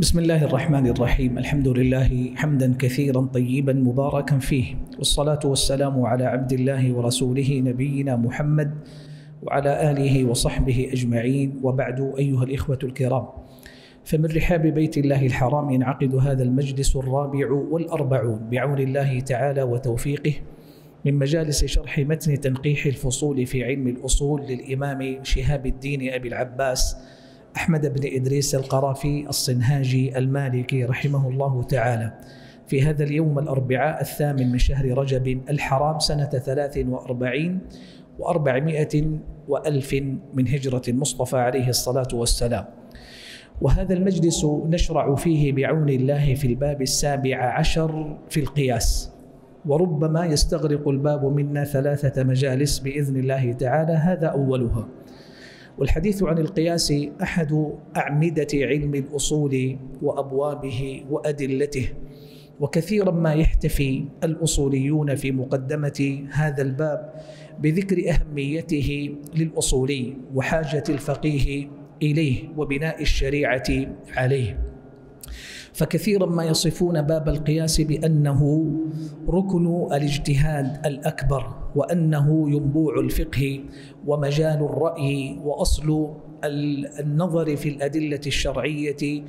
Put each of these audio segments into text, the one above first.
بسم الله الرحمن الرحيم. الحمد لله حمدا كثيرا طيبا مباركا فيه. والصلاة والسلام على عبد الله ورسوله نبينا محمد وعلى آله وصحبه أجمعين. وبعد أيها الإخوة الكرام فمن رحاب بيت الله الحرام ينعقد هذا المجلس الرابع والأربعون بعون الله تعالى وتوفيقه من مجالس شرح متن تنقيح الفصول في علم الأصول للإمام شهاب الدين أبي العباس أحمد بن إدريس القرافي الصنهاجي المالكي رحمه الله تعالى. في هذا اليوم الأربعاء الثامن من شهر رجب الحرام سنة ثلاث وأربعين وأربعمائة وألف من هجرة المصطفى عليه الصلاة والسلام. وهذا المجلس نشرع فيه بعون الله في الباب السابع عشر في القياس. وربما يستغرق الباب منا ثلاثة مجالس بإذن الله تعالى هذا أولها. والحديث عن القياس أحد أعمدة علم الأصول وأبوابه وأدلته وكثيرا ما يحتفي الأصوليون في مقدمة هذا الباب بذكر أهميته للاصولي وحاجة الفقيه إليه وبناء الشريعة عليه. فكثيرا ما يصفون باب القياس بأنه ركن الاجتهاد الأكبر وأنه ينبوع الفقه ومجال الرأي وأصل النظر في الأدلة الشرعية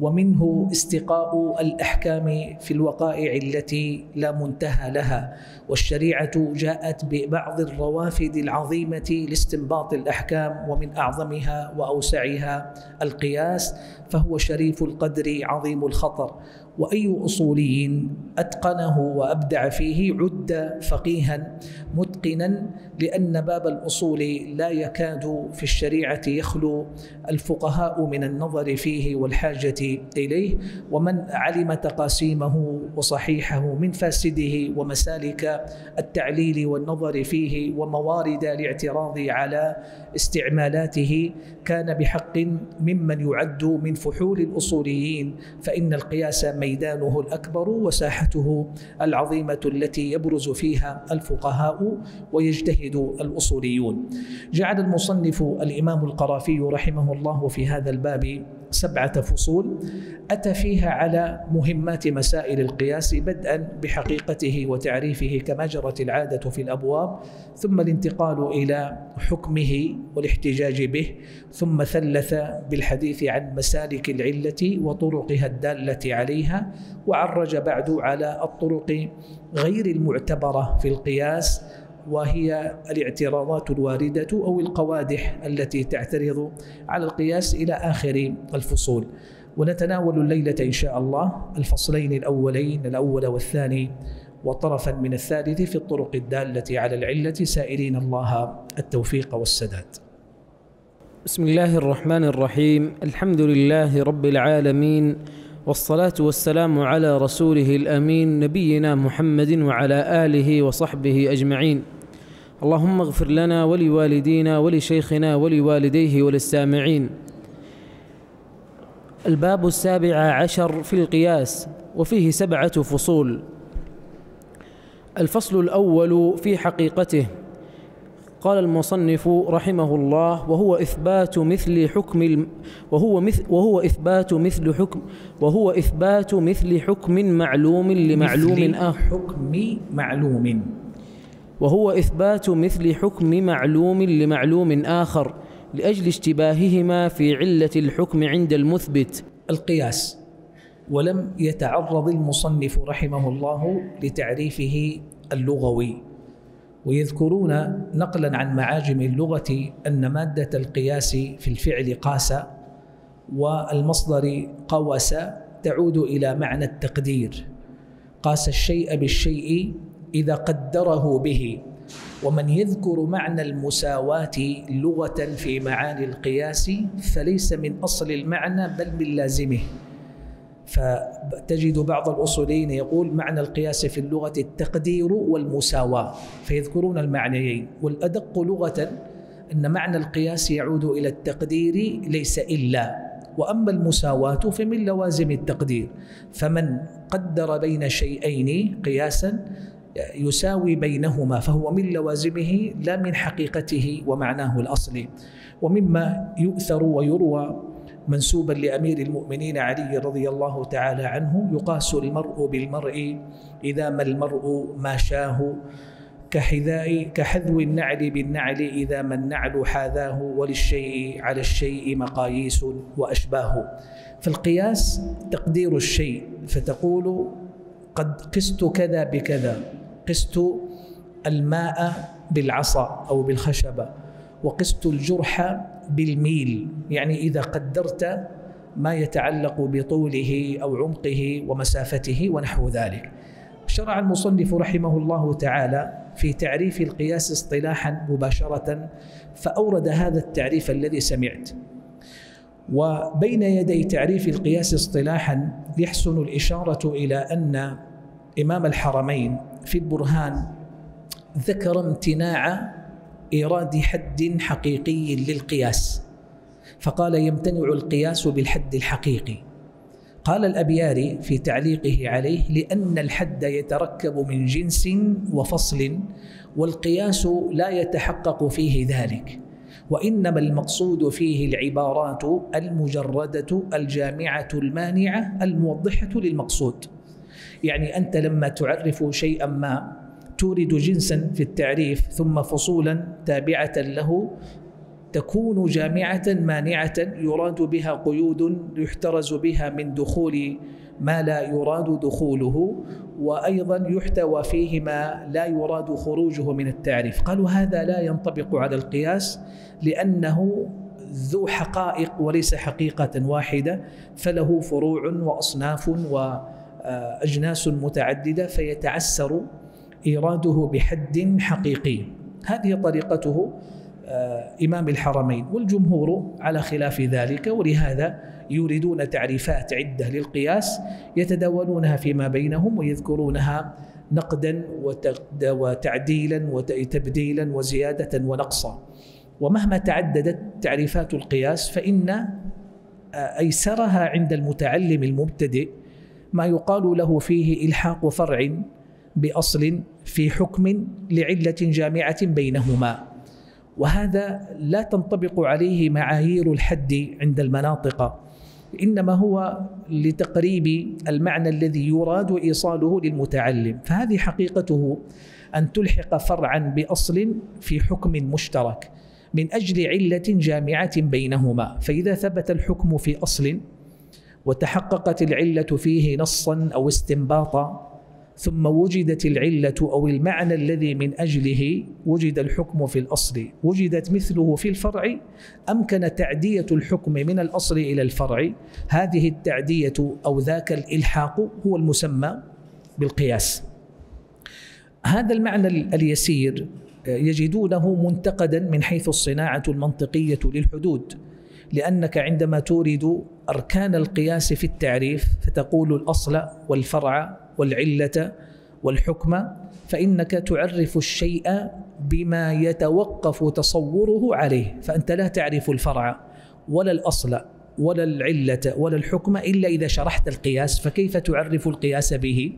ومنه استقاء الأحكام في الوقائع التي لا منتهى لها والشريعة جاءت ببعض الروافد العظيمة لاستنباط الأحكام ومن أعظمها وأوسعها القياس فهو شريف القدر عظيم الخطر. وأي اصولي أتقنه وأبدع فيه عد فقيها متقنا لأن باب الأصول لا يكاد في الشريعة يخلو الفقهاء من النظر فيه والحاجة إليه. ومن علم تقاسيمه وصحيحه من فاسده ومسالك التعليل والنظر فيه وموارد الاعتراض على استعمالاته كان بحق ممن يعد من فحول الأصوليين فإن القياس ميدانه الأكبر وساحته العظيمة التي يبرز فيها الفقهاء ويجتهد الأصوليون. جعل المصنف الإمام القرافي رحمه الله في هذا الباب سبعة فصول أتى فيها على مهمات مسائل القياس بدءا بحقيقته وتعريفه كما جرت العادة في الأبواب ثم الانتقال إلى حكمه والاحتجاج به ثم ثلث بالحديث عن مسالك العلة وطرقها الدالة عليها وعرج بعد على الطرق غير المعتبرة في القياس وهي الاعتراضات الواردة أو القوادح التي تعترض على القياس إلى آخر الفصول. ونتناول الليلة إن شاء الله الفصلين الأولين الأول والثاني وطرفا من الثالث في الطرق الدالة على العلة. سائلين الله التوفيق والسداد. بسم الله الرحمن الرحيم، الحمد لله رب العالمين والصلاة والسلام على رسوله الأمين نبينا محمد وعلى آله وصحبه أجمعين. اللهم اغفر لنا ولوالدينا ولشيخنا ولوالديه وللسامعين. الباب السابع عشر في القياس وفيه سبعة فصول الفصل الأول في حقيقته قال المصنف رحمه الله وهو إثبات مثل حكم وهو مثل وهو إثبات مثل حكم وهو إثبات مثل حكم معلوم لمعلوم آخر. حكم معلوم. وهو إثبات مثل حكم معلوم لمعلوم آخر لأجل اشتباههما في علة الحكم عند المثبت. القياس. ولم يتعرض المصنف رحمه الله لتعريفه اللغوي. ويذكرون نقلا عن معاجم اللغة أن مادة القياس في الفعل قاس والمصدر قوس تعود إلى معنى التقدير. قاس الشيء بالشيء إذا قدره به ومن يذكر معنى المساواة لغة في معاني القياس فليس من أصل المعنى بل من لازمه. فتجد بعض الأصوليين يقول معنى القياس في اللغة التقدير والمساواة فيذكرون المعنيين. والأدق لغة أن معنى القياس يعود إلى التقدير ليس إلا وأما المساواة فمن لوازم التقدير. فمن قدر بين شيئين قياسا يساوي بينهما فهو من لوازمه لا من حقيقته ومعناه الأصلي. ومما يؤثر ويروى منسوبا لأمير المؤمنين علي رضي الله تعالى عنه يقاس المرء بالمرء إذا ما المرء ماشاه كحذاء كحذو النعل بالنعل إذا ما النعل حاذاه وللشيء على الشيء مقاييس وأشباه. فالقياس تقدير الشيء فتقول قد قست كذا بكذا قست الماء بالعصا أو بالخشبة وقست الجرح بالميل يعني إذا قدرت ما يتعلق بطوله أو عمقه ومسافته ونحو ذلك. شرع المصنف رحمه الله تعالى في تعريف القياس اصطلاحا مباشرة فأورد هذا التعريف الذي سمعت. وبين يدي تعريف القياس اصطلاحا يحسن الإشارة إلى أن إمام الحرمين في البرهان ذكر امتناع إيراد حد حقيقي للقياس. فقال يمتنع القياس بالحد الحقيقي. قال الأبياري في تعليقه عليه لأن الحد يتركب من جنس وفصل والقياس لا يتحقق فيه ذلك. وإنما المقصود فيه العبارات المجردة الجامعة المانعة الموضحة للمقصود. يعني أنت لما تعرف شيئا ما تورد جنسا في التعريف ثم فصولا تابعة له تكون جامعة مانعة يراد بها قيود يحترز بها من دخول ما لا يراد دخوله وأيضا يحتوى فيه ما لا يراد خروجه من التعريف. قالوا هذا لا ينطبق على القياس لأنه ذو حقائق وليس حقيقة واحدة فله فروع وأصناف وأجناس متعددة فيتعسر إيراده بحد حقيقي. هذه طريقته إمام الحرمين والجمهور على خلاف ذلك ولهذا يريدون تعريفات عدة للقياس يتداولونها فيما بينهم ويذكرونها نقدا وتعديلا وتبديلا وزيادة ونقصا. ومهما تعددت تعريفات القياس فإن أيسرها عند المتعلم المبتدئ ما يقال له فيه إلحاق فرع بأصل في حكم لعلة جامعة بينهما. وهذا لا تنطبق عليه معايير الحد عند المناطق إنما هو لتقريب المعنى الذي يراد إيصاله للمتعلم. فهذه حقيقته أن تلحق فرعا بأصل في حكم مشترك من أجل علة جامعة بينهما. فإذا ثبت الحكم في أصل وتحققت العلة فيه نصا أو استنباطا ثم وجدت العلة أو المعنى الذي من أجله وجد الحكم في الأصل. وجدت مثله في الفرع. أمكن تعدية الحكم من الأصل إلى الفرع. هذه التعدية أو ذاك الإلحاق هو المسمى بالقياس. هذا المعنى اليسير يجدونه منتقدا من حيث الصناعة المنطقية للحدود. لأنك عندما تورد أركان القياس في التعريف فتقول الأصل والفرع والعلة والحكم فإنك تعرف الشيء بما يتوقف تصوره عليه فأنت لا تعرف الفرع ولا الأصل ولا العلة ولا الحكم إلا إذا شرحت القياس فكيف تعرف القياس به؟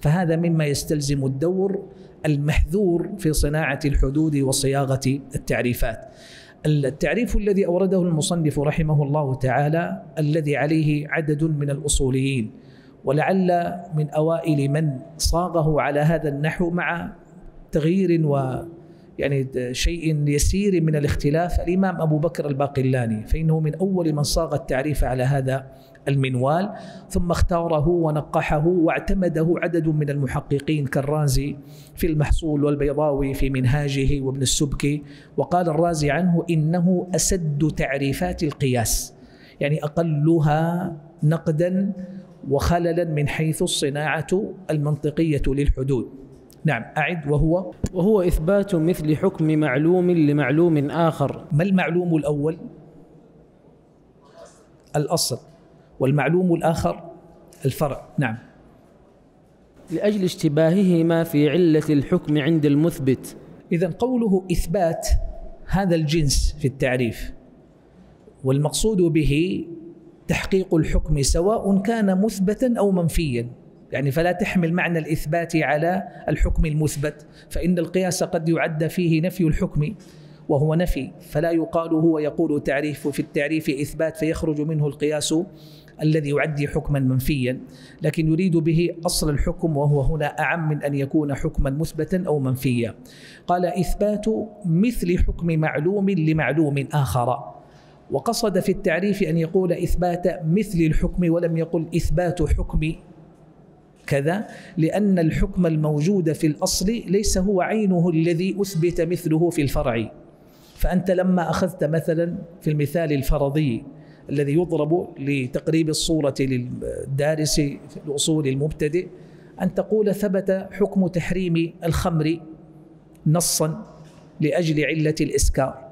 فهذا مما يستلزم الدور المحذور في صناعة الحدود وصياغة التعريفات. التعريف الذي أورده المصنف رحمه الله تعالى الذي عليه عدد من الأصوليين. ولعل من أوائل من صاغه على هذا النحو مع تغيير و يعني شيء يسير من الاختلاف. الإمام أبو بكر الباقلاني فإنه من أول من صاغ التعريف على هذا المنوال ثم اختاره ونقحه واعتمده عدد من المحققين كالرازي في المحصول والبيضاوي في منهاجه وابن السبكي وقال الرازي عنه إنه أسد تعريفات القياس يعني أقلها نقدا وخللا من حيث الصناعة المنطقية للحدود. نعم أعد. وهو؟ وهو إثبات مثل حكم معلوم لمعلوم آخر. ما المعلوم الأول؟ الأصل. والمعلوم الآخر؟ الفرع. نعم. لأجل اشتباههما في علة الحكم عند المثبت. إذا قوله إثبات هذا الجنس في التعريف والمقصود به تحقيق الحكم سواء كان مثبتا أو منفيا. يعني فلا تحمل معنى الإثبات على الحكم المثبت فإن القياس قد يعد فيه نفي الحكم وهو نفي. فلا يقال هو يقول تعريف في التعريف إثبات فيخرج منه القياس الذي يعدي حكما منفيا. لكن يريد به أصل الحكم وهو هنا أعم من أن يكون حكما مثبتا أو منفيا. قال إثبات مثل حكم معلوم لمعلوم آخر. وقصد في التعريف أن يقول إثبات مثل الحكم ولم يقل إثبات حكم كذا لأن الحكم الموجود في الأصل ليس هو عينه الذي أثبت مثله في الفرع. فأنت لما أخذت مثلا في المثال الفرضي الذي يضرب لتقريب الصورة للدارس الأصول المبتدئ أن تقول ثبت حكم تحريم الخمر نصا لأجل علة الإسكار.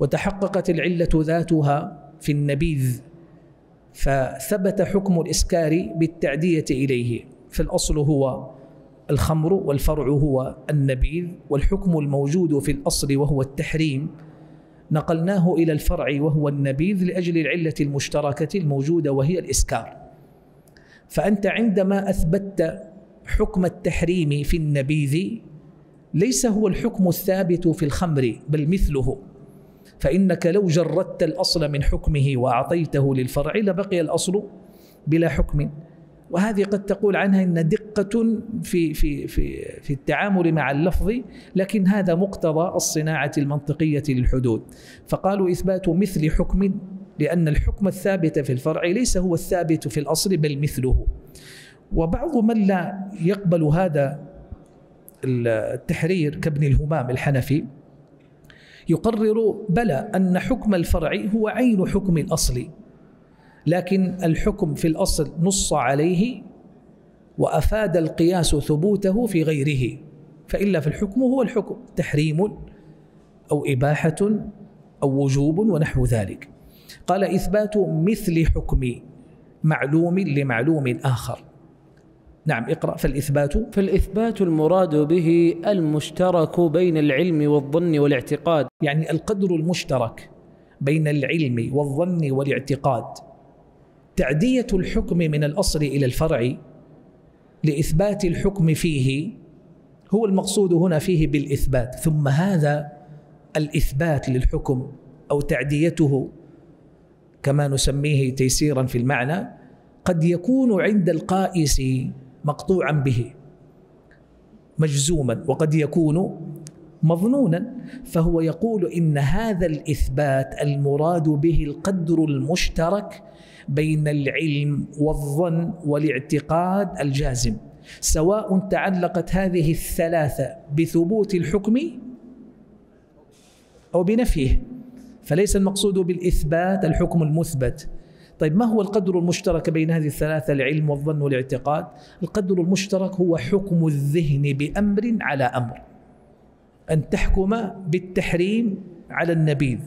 وتحققت العلة ذاتها في النبيذ فثبت حكم الإسكار بالتعدية إليه. فالأصل هو الخمر والفرع هو النبيذ والحكم الموجود في الأصل وهو التحريم. نقلناه إلى الفرع وهو النبيذ لأجل العلة المشتركة الموجودة وهي الإسكار. فأنت عندما أثبتت حكم التحريم في النبيذ ليس هو الحكم الثابت في الخمر بل مثله. فإنك لو جردت الأصل من حكمه وأعطيته للفرع لبقي الأصل بلا حكم. وهذه قد تقول عنها إن دقة في في في في التعامل مع اللفظ لكن هذا مقتضى الصناعة المنطقية للحدود. فقالوا إثبات مثل حكم لأن الحكم الثابت في الفرع ليس هو الثابت في الأصل بل مثله. وبعض من لا يقبل هذا التحرير كابن الهمام الحنفي يقرر بلى أن حكم الفرع هو عين حكم الأصل لكن الحكم في الأصل نص عليه وأفاد القياس ثبوته في غيره فإلا في الحكم هو الحكم تحريم أو إباحة أو وجوب ونحو ذلك. قال إثبات مثل حكم معلوم لمعلوم آخر. نعم اقرأ. فالإثبات؟ فالإثبات المراد به المشترك بين العلم والظن والاعتقاد. يعني القدر المشترك بين العلم والظن والاعتقاد. تعدية الحكم من الأصل إلى الفرع لإثبات الحكم فيه هو المقصود هنا فيه بالإثبات. ثم هذا الإثبات للحكم أو تعديته كما نسميه تيسيرا في المعنى قد يكون عند القائس مقطوعا به مجزوما وقد يكون مظنونا فهو يقول إن هذا الإثبات المراد به القدر المشترك بين العلم والظن والاعتقاد الجازم. سواء تعلقت هذه الثلاثة بثبوت الحكم أو بنفيه فليس المقصود بالإثبات الحكم المثبت. طيب ما هو القدر المشترك بين هذه الثلاثة؟ العلم والظن والاعتقاد. القدر المشترك هو حكم الذهن بأمر على أمر. أن تحكم بالتحريم على النبيذ.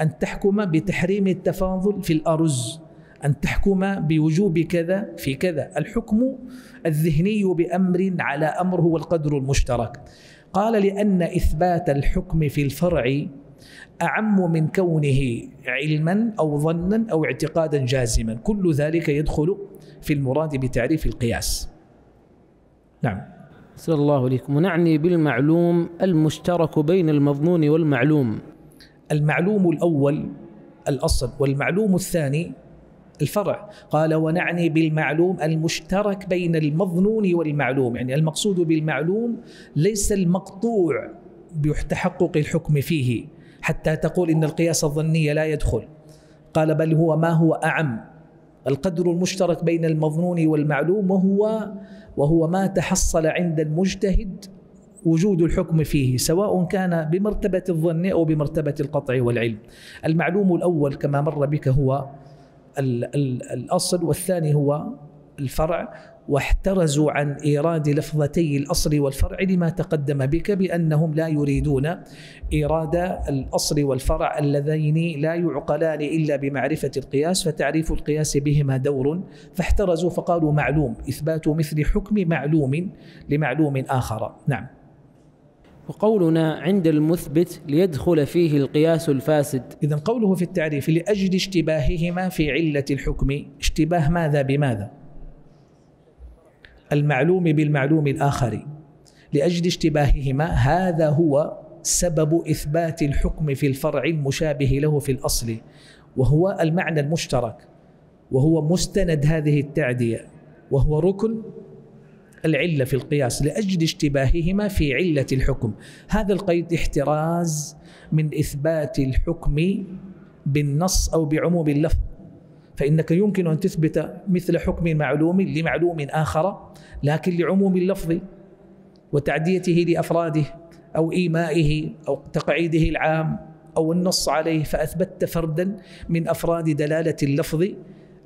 أن تحكم بتحريم التفاضل في الأرز. أن تحكم بوجوب كذا في كذا. الحكم الذهني بأمر على أمر هو القدر المشترك. قال لأن إثبات الحكم في الفرع أعم من كونه علما أو ظنا أو اعتقادا جازما. كل ذلك يدخل في المراد بتعريف القياس. نعم. صلى الله عليكم ونعني بالمعلوم المشترك بين المظنون والمعلوم. المعلوم الأول الأصل والمعلوم الثاني الفرع. قال ونعني بالمعلوم المشترك بين المظنون والمعلوم. يعني المقصود بالمعلوم ليس المقطوع بتحقق الحكم فيه. حتى تقول إن القياس الظني لا يدخل. قال بل هو ما هو أعم. القدر المشترك بين المظنون والمعلوم وهو وهو ما تحصل عند المجتهد وجود الحكم فيه سواء كان بمرتبة الظن أو بمرتبة القطع والعلم. المعلوم الأول كما مر بك هو الأصل والثاني هو الفرع. واحترزوا عن إيراد لفظتي الأصل والفرع لما تقدم بك بأنهم لا يريدون إيراد الأصل والفرع اللذين لا يعقلان إلا بمعرفة القياس فتعريف القياس بهما دور. فاحترزوا فقالوا معلوم إثبات مثل حكم معلوم لمعلوم آخر. نعم. وقولنا عند المثبت ليدخل فيه القياس الفاسد. إذا قوله في التعريف لأجل اشتباههما في علة الحكم اشتباه ماذا بماذا؟ المعلوم بالمعلوم الآخر لأجل اشتباههما هذا هو سبب إثبات الحكم في الفرع المشابه له في الأصل وهو المعنى المشترك وهو مستند هذه التعدية وهو ركن العلة في القياس لأجل اشتباههما في علة الحكم. هذا القيد احتراز من إثبات الحكم بالنص أو بعموم اللفظ. فإنك يمكن أن تثبت مثل حكم معلوم لمعلوم آخر لكن لعموم اللفظ وتعديته لأفراده أو إيمائه أو تقعيده العام أو النص عليه فأثبتت فردا من أفراد دلالة اللفظ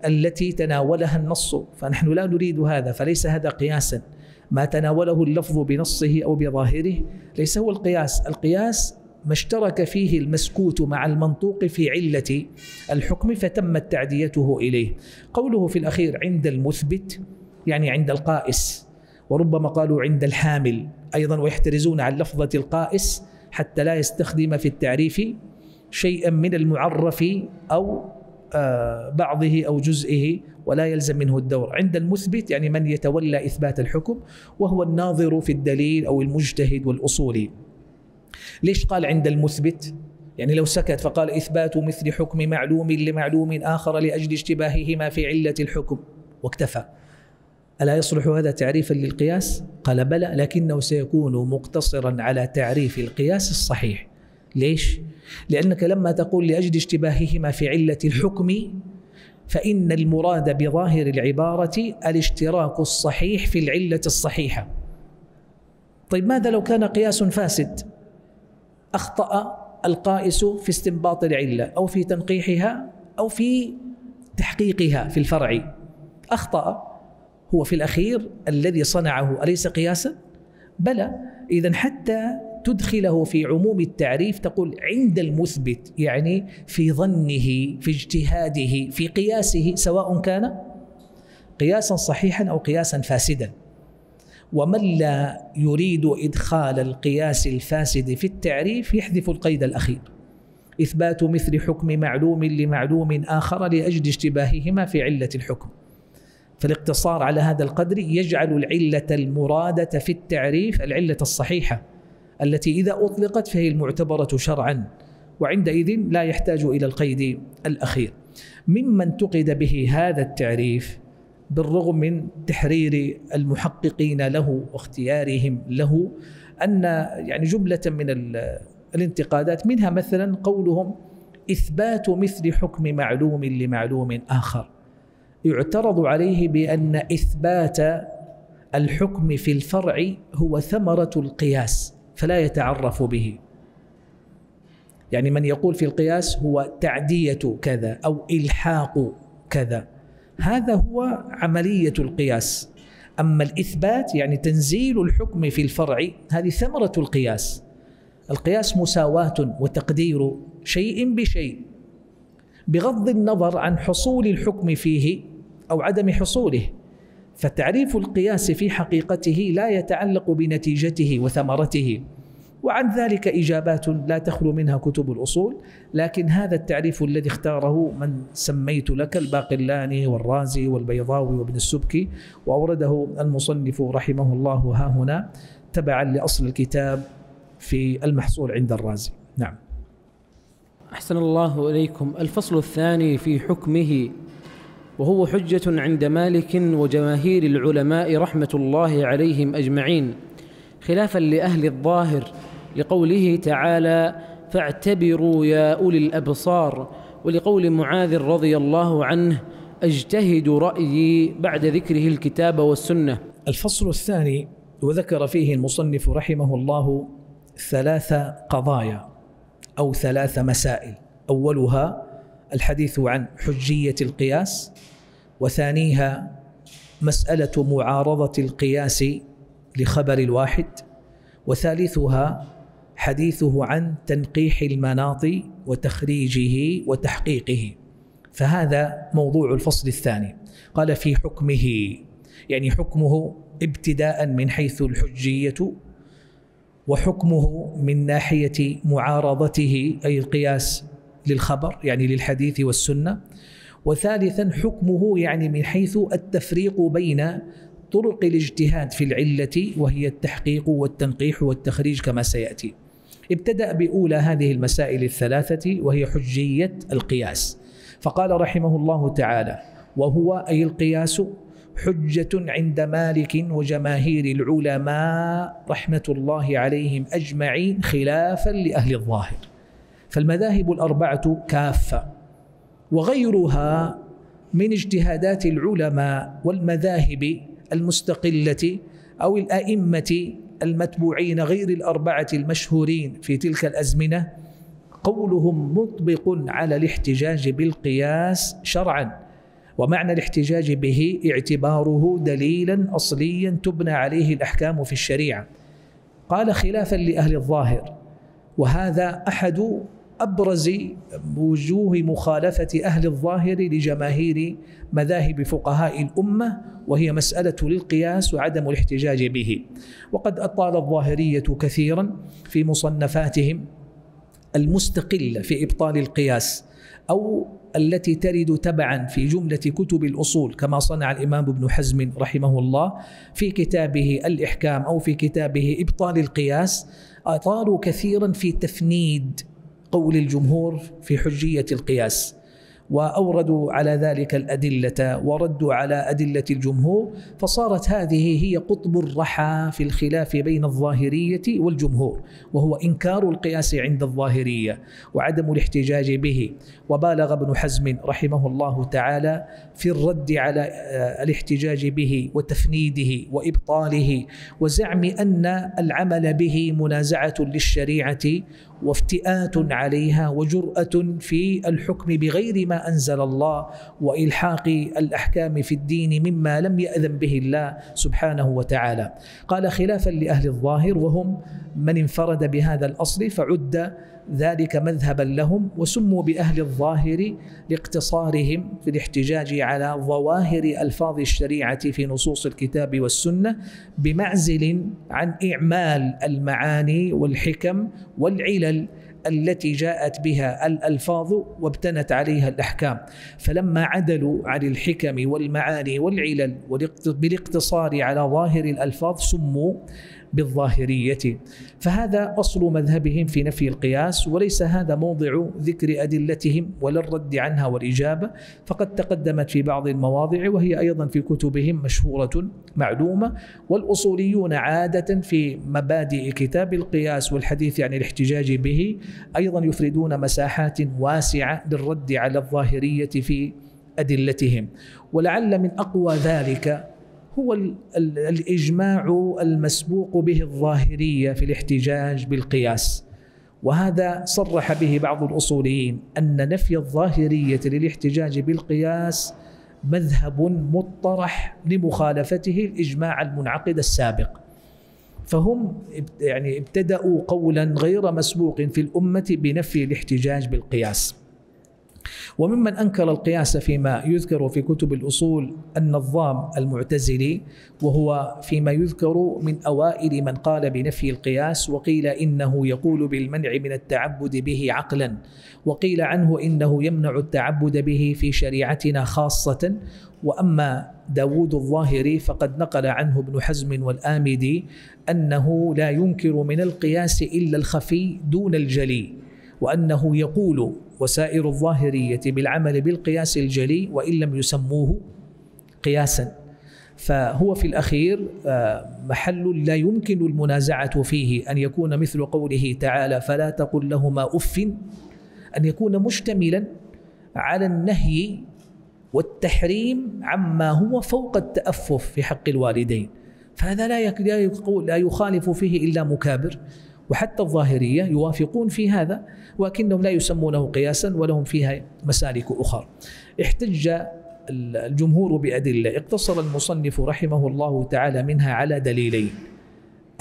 التي تناولها النص. فنحن لا نريد هذا فليس هذا قياسا. ما تناوله اللفظ بنصه أو بظاهره ليس هو القياس. القياس ما اشترك فيه المسكوت مع المنطوق في علة الحكم فتمت تعديته إليه. قوله في الأخير عند المثبت يعني عند القائس وربما قالوا عند الحامل أيضا ويحترزون عن لفظة القائس حتى لا يستخدم في التعريف شيئا من المعرف أو آه، بعضه أو جزئه ولا يلزم منه الدور. عند المثبت يعني من يتولى إثبات الحكم وهو الناظر في الدليل أو المجتهد والأصولي. ليش قال عند المثبت؟ يعني لو سكت فقال إثبات مثل حكم معلوم لمعلوم آخر لأجل اشتباههما في علة الحكم. واكتفى. ألا يصلح هذا تعريفا للقياس؟ قال بلى لكنه سيكون مقتصرا على تعريف القياس الصحيح. ليش؟ لأنك لما تقول لأجل اشتباههما في علة الحكم فإن المراد بظاهر العبارة الاشتراك الصحيح في العلة الصحيحة. طيب ماذا لو كان قياس فاسد؟ أخطأ القائس في استنباط العلة أو في تنقيحها أو في تحقيقها في الفرع أخطأ هو في الأخير الذي صنعه أليس قياسا؟ بلى إذا حتى تدخله في عموم التعريف تقول عند المثبت يعني في ظنه في اجتهاده في قياسه سواء كان قياسا صحيحا أو قياسا فاسدا ومن لا يريد إدخال القياس الفاسد في التعريف يحذف القيد الأخير. إثبات مثل حكم معلوم لمعلوم آخر لاجل اشتباههما في علة الحكم. فالاقتصار على هذا القدر يجعل العلة المرادة في التعريف العلة الصحيحة التي إذا أطلقت فهي المعتبرة شرعا وعندئذ لا يحتاج إلى القيد الأخير. مما انتقد به هذا التعريف بالرغم من تحرير المحققين له واختيارهم له أن يعني جملة من الانتقادات منها مثلا قولهم إثبات مثل حكم معلوم لمعلوم آخر. يعترض عليه بأن إثبات الحكم في الفرع هو ثمرة القياس فلا يتعرف به. يعني من يقول في القياس هو تعدية كذا أو إلحاق كذا. هذا هو عملية القياس. أما الإثبات يعني تنزيل الحكم في الفرع هذه ثمرة القياس. القياس مساواة وتقدير شيء بشيء بغض النظر عن حصول الحكم فيه أو عدم حصوله. فتعريف القياس في حقيقته لا يتعلق بنتيجته وثمرته. وعن ذلك إجابات لا تخلو منها كتب الأصول لكن هذا التعريف الذي اختاره من سميت لك الباقلاني والرازي والبيضاوي وابن السبكي وأورده المصنف رحمه الله ها هنا تبعا لأصل الكتاب في المحصول عند الرازي. نعم. أحسن الله إليكم. الفصل الثاني في حكمه وهو حجة عند مالك وجماهير العلماء رحمة الله عليهم أجمعين خلافا لأهل الظاهر. لقوله تعالى فاعتبروا يا أولي الأبصار ولقول معاذ رضي الله عنه أجتهد رأيي بعد ذكره الكتاب والسنة. الفصل الثاني وذكر فيه المصنف رحمه الله ثلاث قضايا أو ثلاث مسائل. أولها الحديث عن حجية القياس وثانيها مسألة معارضة القياس لخبر الواحد وثالثها حديثه عن تنقيح المناط وتخريجه وتحقيقه. فهذا موضوع الفصل الثاني. قال في حكمه يعني حكمه ابتداء من حيث الحجية وحكمه من ناحية معارضته أي القياس للخبر يعني للحديث والسنة. وثالثا حكمه يعني من حيث التفريق بين طرق الاجتهاد في العلة وهي التحقيق والتنقيح والتخريج كما سيأتي. ابتدأ بأولى هذه المسائل الثلاثة وهي حجية القياس. فقال رحمه الله تعالى وهو أي القياس؟ حجة عند مالك وجماهير العلماء رحمة الله عليهم أجمعين خلافا لأهل الظاهر. فالمذاهب الأربعة كافة وغيرها من اجتهادات العلماء والمذاهب المستقلة أو الأئمة المتبوعين غير الأربعة المشهورين في تلك الأزمنة قولهم مطبق على الاحتجاج بالقياس شرعا. ومعنى الاحتجاج به اعتباره دليلا اصليا تبنى عليه الأحكام في الشريعة. قال خلافا لأهل الظاهر وهذا أحد أبرز وجوه مخالفة أهل الظاهر لجماهير مذاهب فقهاء الأمة وهي مسألة للقياس وعدم الاحتجاج به. وقد أطال الظاهرية كثيرا في مصنفاتهم المستقلة في إبطال القياس أو التي ترد تبعا في جملة كتب الأصول كما صنع الإمام ابن حزم رحمه الله في كتابه الإحكام أو في كتابه إبطال القياس. أطالوا كثيرا في تفنيد قول الجمهور في حجية القياس وأوردوا على ذلك الأدلة وردوا على أدلة الجمهور فصارت هذه هي قطب الرحى في الخلاف بين الظاهرية والجمهور وهو إنكار القياس عند الظاهرية وعدم الاحتجاج به. وبالغ ابن حزم رحمه الله تعالى في الرد على آه، الاحتجاج به وتفنيده وإبطاله وزعم أن العمل به منازعة للشريعة وافتئات عليها وجرأة في الحكم بغير ما أنزل الله وإلحاق الأحكام في الدين مما لم يأذن به الله سبحانه وتعالى. قال خلافا لأهل الظاهر وهم من انفرد بهذا الأصل فعد ذلك مذهبا لهم وسموا بأهل الظاهر لاقتصارهم في الاحتجاج على ظواهر ألفاظ الشريعة في نصوص الكتاب والسنة بمعزل عن إعمال المعاني والحكم والعلل التي جاءت بها الألفاظ وابتنت عليها الأحكام. فلما عدلوا عن الحكم والمعاني والعلل بالاقتصار على ظاهر الألفاظ سموا بالظاهرية. فهذا أصل مذهبهم في نفي القياس وليس هذا موضع ذكر أدلتهم ولا الرد عنها والإجابة. فقد تقدمت في بعض المواضع وهي أيضا في كتبهم مشهورة معلومة. والأصوليون عادة في مبادئ كتاب القياس والحديث عن الاحتجاج به أيضا يفردون مساحات واسعة للرد على الظاهرية في أدلتهم. ولعل من أقوى ذلك هو الإجماع المسبوق به الظاهرية في الاحتجاج بالقياس. وهذا صرح به بعض الأصوليين أن نفي الظاهرية للاحتجاج بالقياس مذهب مطرح لمخالفته الإجماع المنعقد السابق. فهم يعني ابتدأوا قولا غير مسبوق في الأمة بنفي الاحتجاج بالقياس. وممن أنكر القياس فيما يذكر في كتب الأصول النظام المعتزلي وهو فيما يذكر من أوائل من قال بنفي القياس وقيل إنه يقول بالمنع من التعبد به عقلا وقيل عنه إنه يمنع التعبد به في شريعتنا خاصة. وأما داود الظاهري فقد نقل عنه ابن حزم والآمدي أنه لا ينكر من القياس إلا الخفي دون الجلي وأنه يقول وسائر الظاهرية بالعمل بالقياس الجلي وإن لم يسموه قياسا. فهو في الأخير آه، محل لا يمكن المنازعة فيه. أن يكون مثل قوله تعالى فلا تقل لهما أف. أن يكون مشتملا على النهي والتحريم عما هو فوق التأفف في حق الوالدين. فهذا لا لا يخالف فيه إلا مكابر. وحتى الظاهرية يوافقون في هذا ولكنهم لا يسمونه قياسا ولهم فيها مسالك أخرى. احتج الجمهور بأدلة. اقتصر المصنف رحمه الله تعالى منها على دليلين.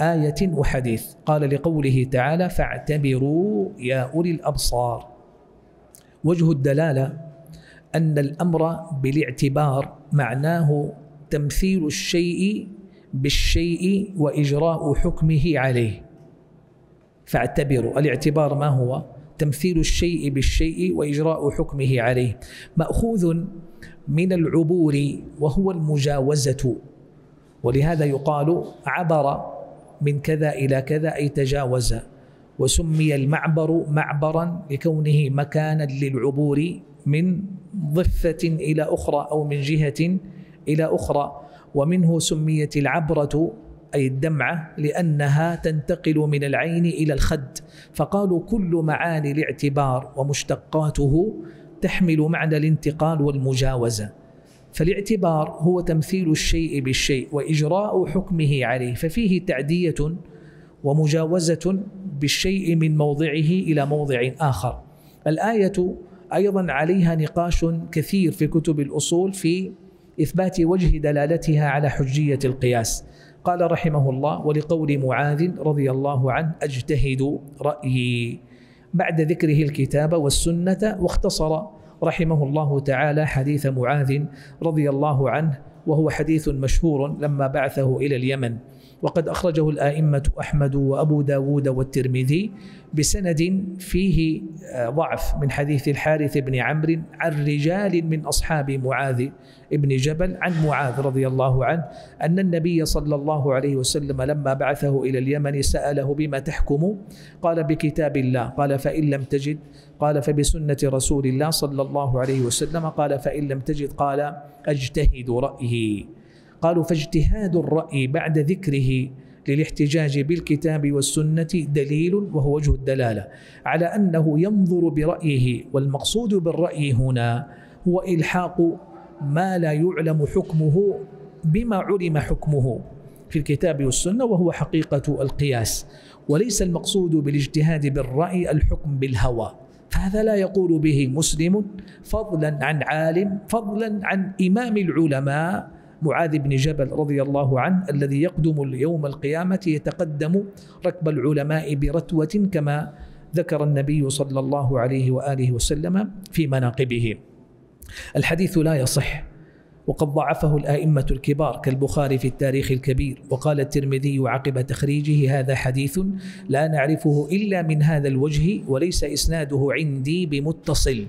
آية وحديث. قال لقوله تعالى فاعتبروا يا أولي الأبصار وجه الدلالة أن الأمر بالاعتبار معناه تمثيل الشيء بالشيء وإجراء حكمه عليه. فاعتبروا. الاعتبار ما هو؟ تمثيل الشيء بالشيء وإجراء حكمه عليه. مأخوذ من العبور وهو المجاوزة. ولهذا يقال عبر من كذا إلى كذا أي تجاوز. وسمي المعبر معبرا لكونه مكانا للعبور من ضفة إلى أخرى أو من جهة إلى أخرى. ومنه سميت العبرة أي الدمعة لأنها تنتقل من العين إلى الخد. فقالوا كل معاني الاعتبار ومشتقاته تحمل معنى الانتقال والمجاوزة. فالاعتبار هو تمثيل الشيء بالشيء وإجراء حكمه عليه. ففيه تعدية ومجاوزة بالشيء من موضعه إلى موضع آخر. الآية أيضا عليها نقاش كثير في كتب الأصول في إثبات وجه دلالتها على حجية القياس. قال رحمه الله ولقول معاذ رضي الله عنه أجتهد رأيي. بعد ذكره الكتاب والسنة واختصر رحمه الله تعالى حديث معاذ رضي الله عنه وهو حديث مشهور لما بعثه إلى اليمن. وقد أخرجه الآئمة أحمد وأبو داود والترمذي بسند فيه آه، ضعف من حديث الحارث بن عمرو عن رجال من أصحاب معاذ بن جبل عن معاذ رضي الله عنه أن النبي صلى الله عليه وسلم لما بعثه إلى اليمن سأله بما تحكم؟ قال بكتاب الله. قال فإن لم تجد؟ قال فبسنة رسول الله صلى الله عليه وسلم. قال فإن لم تجد؟ قال أجتهد رأيه قالوا فاجتهاد الرأي بعد ذكره للاحتجاج بالكتاب والسنة دليل وهو وجه الدلالة على أنه ينظر برأيه والمقصود بالرأي هنا هو إلحاق ما لا يعلم حكمه بما علم حكمه في الكتاب والسنة وهو حقيقة القياس وليس المقصود بالاجتهاد بالرأي الحكم بالهوى فهذا لا يقول به مسلم فضلا عن عالم فضلا عن إمام العلماء معاذ بن جبل رضي الله عنه الذي يقدم يوم القيامة يتقدم ركب العلماء برتوة كما ذكر النبي صلى الله عليه وآله وسلم في مناقبه. الحديث لا يصح وقد ضعفه الأئمة الكبار كالبخاري في التاريخ الكبير وقال الترمذي عقب تخريجه هذا حديث لا نعرفه إلا من هذا الوجه وليس إسناده عندي بمتصل.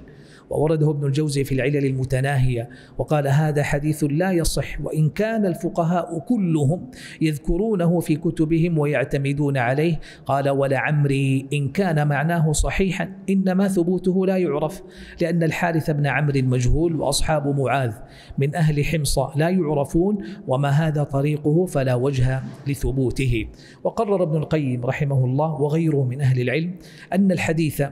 وورده ابن الجوزي في العلل المتناهية وقال هذا حديث لا يصح وإن كان الفقهاء كلهم يذكرونه في كتبهم ويعتمدون عليه قال ولعمري إن كان معناه صحيحا إنما ثبوته لا يعرف لأن الحارث بن عمرو مجهول وأصحاب معاذ من أهل حمص لا يعرفون وما هذا طريقه فلا وجه لثبوته وقرر ابن القيم رحمه الله وغيره من أهل العلم أن الحديث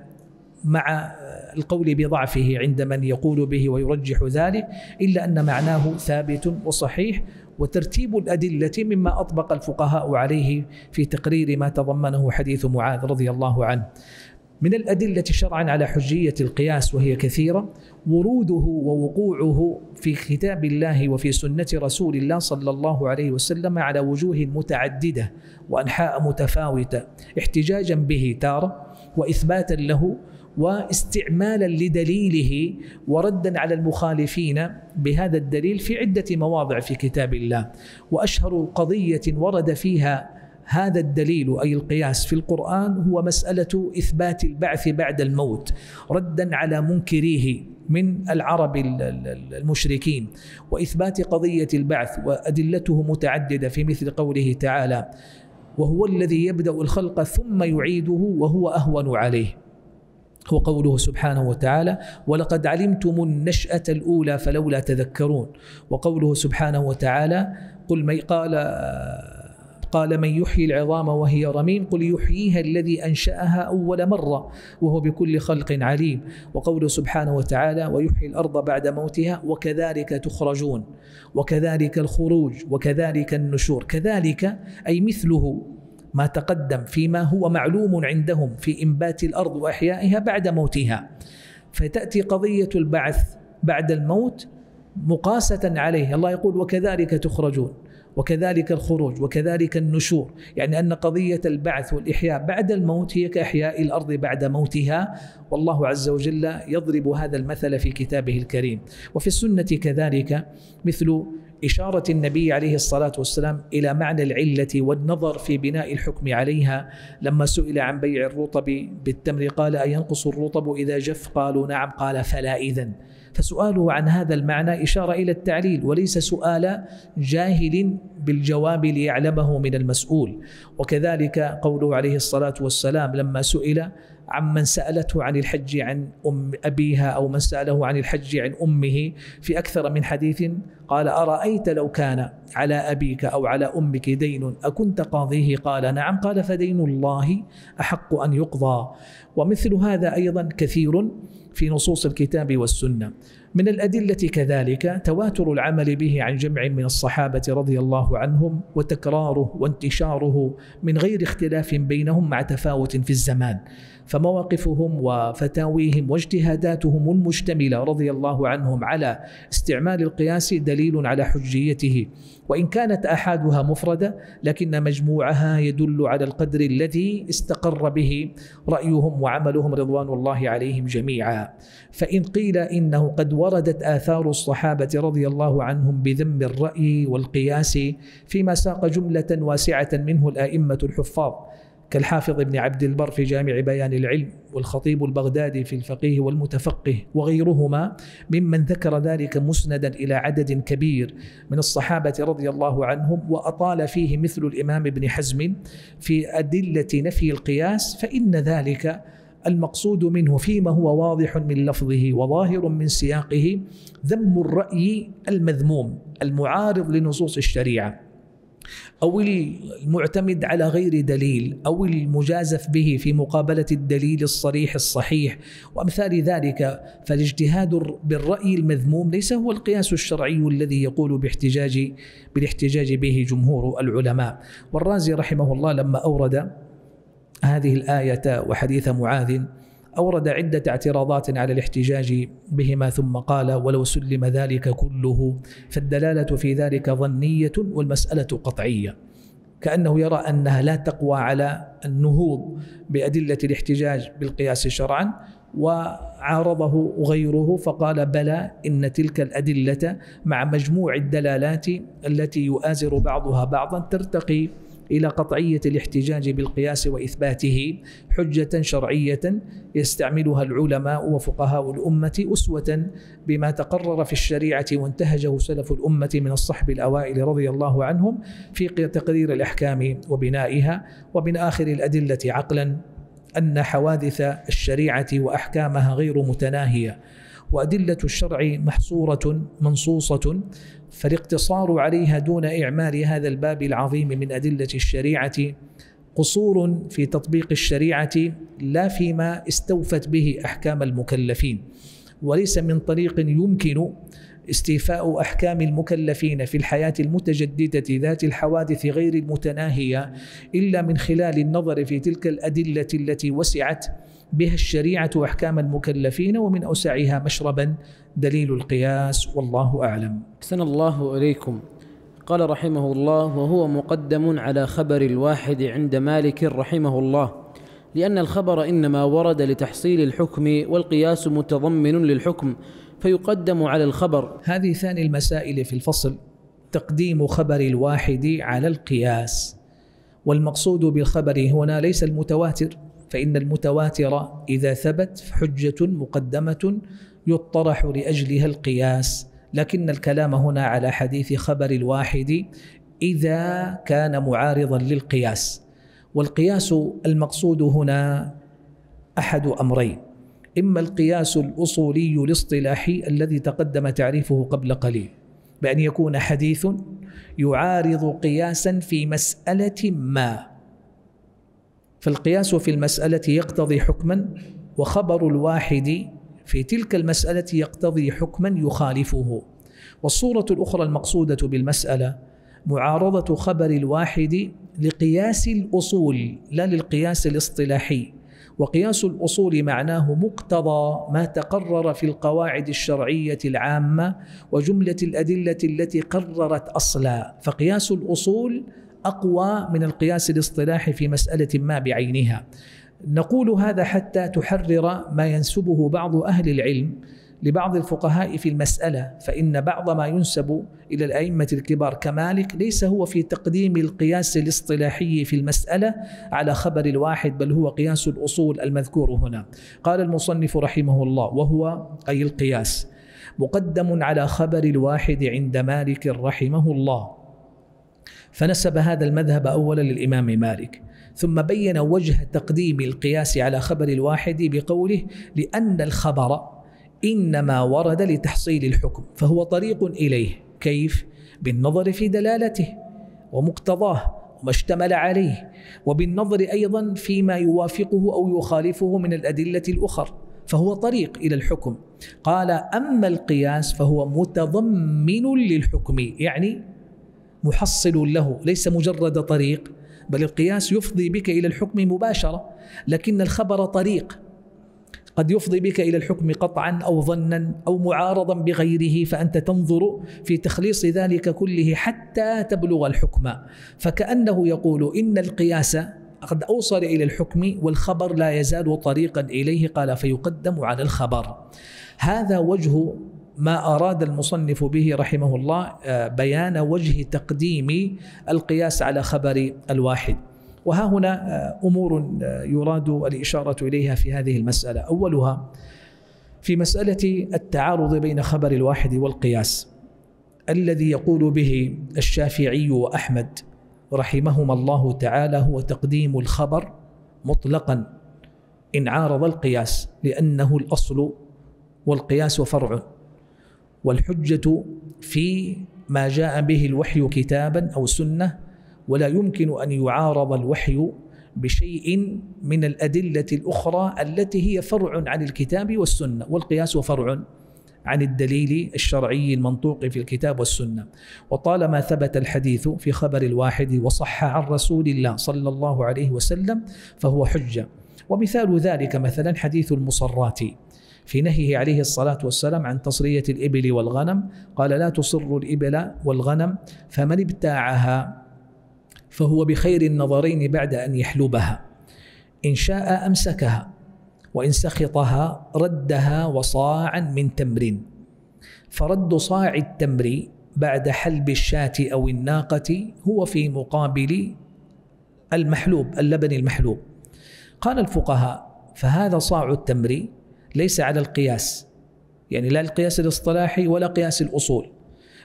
مع القول بضعفه عند من يقول به ويرجح ذلك إلا أن معناه ثابت وصحيح وترتيب الأدلة مما أطبق الفقهاء عليه في تقرير ما تضمنه حديث معاذ رضي الله عنه. من الأدلة شرعا على حجية القياس وهي كثيرة وروده ووقوعه في كتاب الله وفي سنة رسول الله صلى الله عليه وسلم على وجوه متعددة وأنحاء متفاوتة احتجاجا به تارة وإثباتا له واستعمالا لدليله وردا على المخالفين بهذا الدليل في عدة مواضع في كتاب الله. وأشهر قضية ورد فيها هذا الدليل أي القياس في القرآن هو مسألة إثبات البعث بعد الموت ردا على منكريه من العرب المشركين وإثبات قضية البعث وأدلته متعددة في مثل قوله تعالى وهو الذي يبدأ الخلق ثم يعيده وهو أهون عليه. هو قوله سبحانه وتعالى ولقد علمتم النشأة الأولى فلولا تذكرون وقوله سبحانه وتعالى قل من قال قال من يحيي العظام وهي رميم قل يحييها الذي أنشأها أول مرة وهو بكل خلق عليم وقوله سبحانه وتعالى ويحيي الأرض بعد موتها وكذلك تخرجون وكذلك الخروج وكذلك النشور. كذلك أي مثله ما تقدم فيما هو معلوم عندهم في إنبات الأرض وإحيائها بعد موتها. فتأتي قضية البعث بعد الموت مقاسة عليه الله يقول وكذلك تخرجون وكذلك الخروج وكذلك النشور. يعني أن قضية البعث والإحياء بعد الموت هي كإحياء الأرض بعد موتها. والله عز وجل يضرب هذا المثل في كتابه الكريم. وفي السنة كذلك مثل إشارة النبي عليه الصلاة والسلام إلى معنى العلة والنظر في بناء الحكم عليها. لما سئل عن بيع الرطب بالتمر قال أينقص الرطب إذا جف؟ قالوا نعم. قال فلا إذن. فسؤاله عن هذا المعنى إشارة إلى التعليل وليس سؤال جاهل بالجواب ليعلمه من المسؤول. وكذلك قوله عليه الصلاة والسلام لما سئل عمن سألته عن الحج عن أم أبيها أو من سأله عن الحج عن أمه في أكثر من حديث قال أرأيت لو كان على أبيك أو على أمك دين أكنت قاضيه؟ قال نعم. قال فدين الله أحق أن يقضى. ومثل هذا أيضا كثير في نصوص الكتاب والسنة. من الأدلة كذلك تواتر العمل به عن جمع من الصحابة رضي الله عنهم وتكراره وانتشاره من غير اختلاف بينهم مع تفاوت في الزمان. فمواقفهم وفتاويهم واجتهاداتهم المشتملة رضي الله عنهم على استعمال القياس دليل على حجيته. وإن كانت أحادها مفردة لكن مجموعها يدل على القدر الذي استقر به رأيهم وعملهم رضوان الله عليهم جميعا. فإن قيل إنه قد وردت آثار الصحابة رضي الله عنهم بذم الرأي والقياس فيما ساق جملة واسعة منه الأئمة الحفاظ. كالحافظ ابن عبد البر في جامع بيان العلم والخطيب البغدادي في الفقيه والمتفقه وغيرهما ممن ذكر ذلك مسندا إلى عدد كبير من الصحابة رضي الله عنهم وأطال فيه مثل الإمام ابن حزم في أدلة نفي القياس فإن ذلك المقصود منه فيما هو واضح من لفظه وظاهر من سياقه ذم الرأي المذموم المعارض لنصوص الشريعة. أو المعتمد على غير دليل أو المجازف به في مقابلة الدليل الصريح الصحيح. وأمثال ذلك فالاجتهاد بالرأي المذموم ليس هو القياس الشرعي الذي يقول باحتجاج بالاحتجاج به جمهور العلماء. والرازي رحمه الله لما أورد هذه الآية وحديث معاذ أورد عدة اعتراضات على الاحتجاج بهما ثم قال ولو سلم ذلك كله فالدلالة في ذلك ظنية والمسألة قطعية. كأنه يرى أنها لا تقوى على النهوض بأدلة الاحتجاج بالقياس شرعا وعارضه غيره فقال بلى إن تلك الأدلة مع مجموع الدلالات التي يؤازر بعضها بعضا ترتقي إلى قطعية الاحتجاج بالقياس وإثباته حجة شرعية يستعملها العلماء وفقهاء الأمة أسوة بما تقرر في الشريعة وانتهجه سلف الأمة من الصحب الأوائل رضي الله عنهم في تقرير الأحكام وبنائها ومن آخر الأدلة عقلا أن حوادث الشريعة وأحكامها غير متناهية وأدلة الشرع محصورة منصوصة فالاقتصار عليها دون إعمال هذا الباب العظيم من أدلة الشريعة قصور في تطبيق الشريعة لا فيما استوفت به أحكام المكلفين وليس من طريق يمكن استيفاء أحكام المكلفين في الحياة المتجددة ذات الحوادث غير المتناهية إلا من خلال النظر في تلك الأدلة التي وسعت بها الشريعة أحكام المكلفين ومن أوسعها مشربا دليل القياس والله أعلم. أحسن الله إليكم. قال رحمه الله وهو مقدم على خبر الواحد عند مالك رحمه الله لأن الخبر إنما ورد لتحصيل الحكم والقياس متضمن للحكم فيقدم على الخبر. هذه ثاني المسائل في الفصل. تقديم خبر الواحد على القياس. والمقصود بالخبر هنا ليس المتواتر فإن المتواتر إذا ثبت حجة مقدمة يطرح لأجلها القياس. لكن الكلام هنا على حديث خبر الواحد إذا كان معارضا للقياس. والقياس المقصود هنا أحد أمرين. إما القياس الأصولي الاصطلاحي الذي تقدم تعريفه قبل قليل بأن يكون حديث يعارض قياسا في مسألة ما. فالقياس في المسألة يقتضي حكما وخبر الواحد في تلك المسألة يقتضي حكما يخالفه. والصورة الأخرى المقصودة بالمسألة معارضة خبر الواحد لقياس الأصول لا للقياس الاصطلاحي. وقياس الأصول معناه مقتضى ما تقرر في القواعد الشرعية العامة وجملة الأدلة التي قررت أصلا فقياس الأصول أقوى من القياس الاصطلاحي في مسألة ما بعينها. نقول هذا حتى تحرر ما ينسبه بعض أهل العلم لبعض الفقهاء في المسألة فإن بعض ما ينسب إلى الأئمة الكبار كمالك ليس هو في تقديم القياس الاصطلاحي في المسألة على خبر الواحد بل هو قياس الأصول المذكور هنا. قال المصنف رحمه الله وهو أي القياس مقدم على خبر الواحد عند مالك رحمه الله. فنسب هذا المذهب اولا للإمام مالك ثم بين وجه تقديم القياس على خبر الواحد بقوله لأن الخبر إنما ورد لتحصيل الحكم فهو طريق إليه كيف؟ بالنظر في دلالته ومقتضاه وما اشتمل عليه وبالنظر أيضا فيما يوافقه أو يخالفه من الأدلة الآخر فهو طريق إلى الحكم. قال أما القياس فهو متضمن للحكم يعني محصل له ليس مجرد طريق بل القياس يفضي بك إلى الحكم مباشرة لكن الخبر طريق. قد يفضي بك إلى الحكم قطعا أو ظنا أو معارضا بغيره فأنت تنظر في تخليص ذلك كله حتى تبلغ الحكم. فكأنه يقول إن القياس قد أوصل إلى الحكم والخبر لا يزال طريقا إليه قال فيقدم على الخبر. هذا وجه ما أراد المصنف به رحمه الله آه، بيان وجه تقديم القياس على خبر الواحد. وها هنا آه، أمور آه، يراد الإشارة إليها في هذه المسألة. أولها في مسألة التعارض بين خبر الواحد والقياس الذي يقول به الشافعي وأحمد رحمهما الله تعالى هو تقديم الخبر مطلقا إن عارض القياس لأنه الأصل والقياس فرع والحجة في ما جاء به الوحي كتابا أو سنة ولا يمكن أن يعارض الوحي بشيء من الأدلة الأخرى التي هي فرع عن الكتاب والسنة والقياس فرع عن الدليل الشرعي المنطوق في الكتاب والسنة. وطالما ثبت الحديث في خبر الواحد وصح عن رسول الله صلى الله عليه وسلم فهو حجة. ومثال ذلك مثلا حديث المصرات. في نهيه عليه الصلاة والسلام عن تصرية الإبل والغنم قال لا تصر الإبل والغنم فمن ابتاعها؟ فهو بخير النظرين بعد أن يحلبها. إن شاء أمسكها وإن سخطها ردها وصاعا من تمر. فرد صاع التمر بعد حلب الشاة أو الناقة هو في مقابل المحلوب اللبن المحلوب. قال الفقهاء فهذا صاع التمر ليس على القياس يعني لا القياس الاصطلاحي ولا قياس الأصول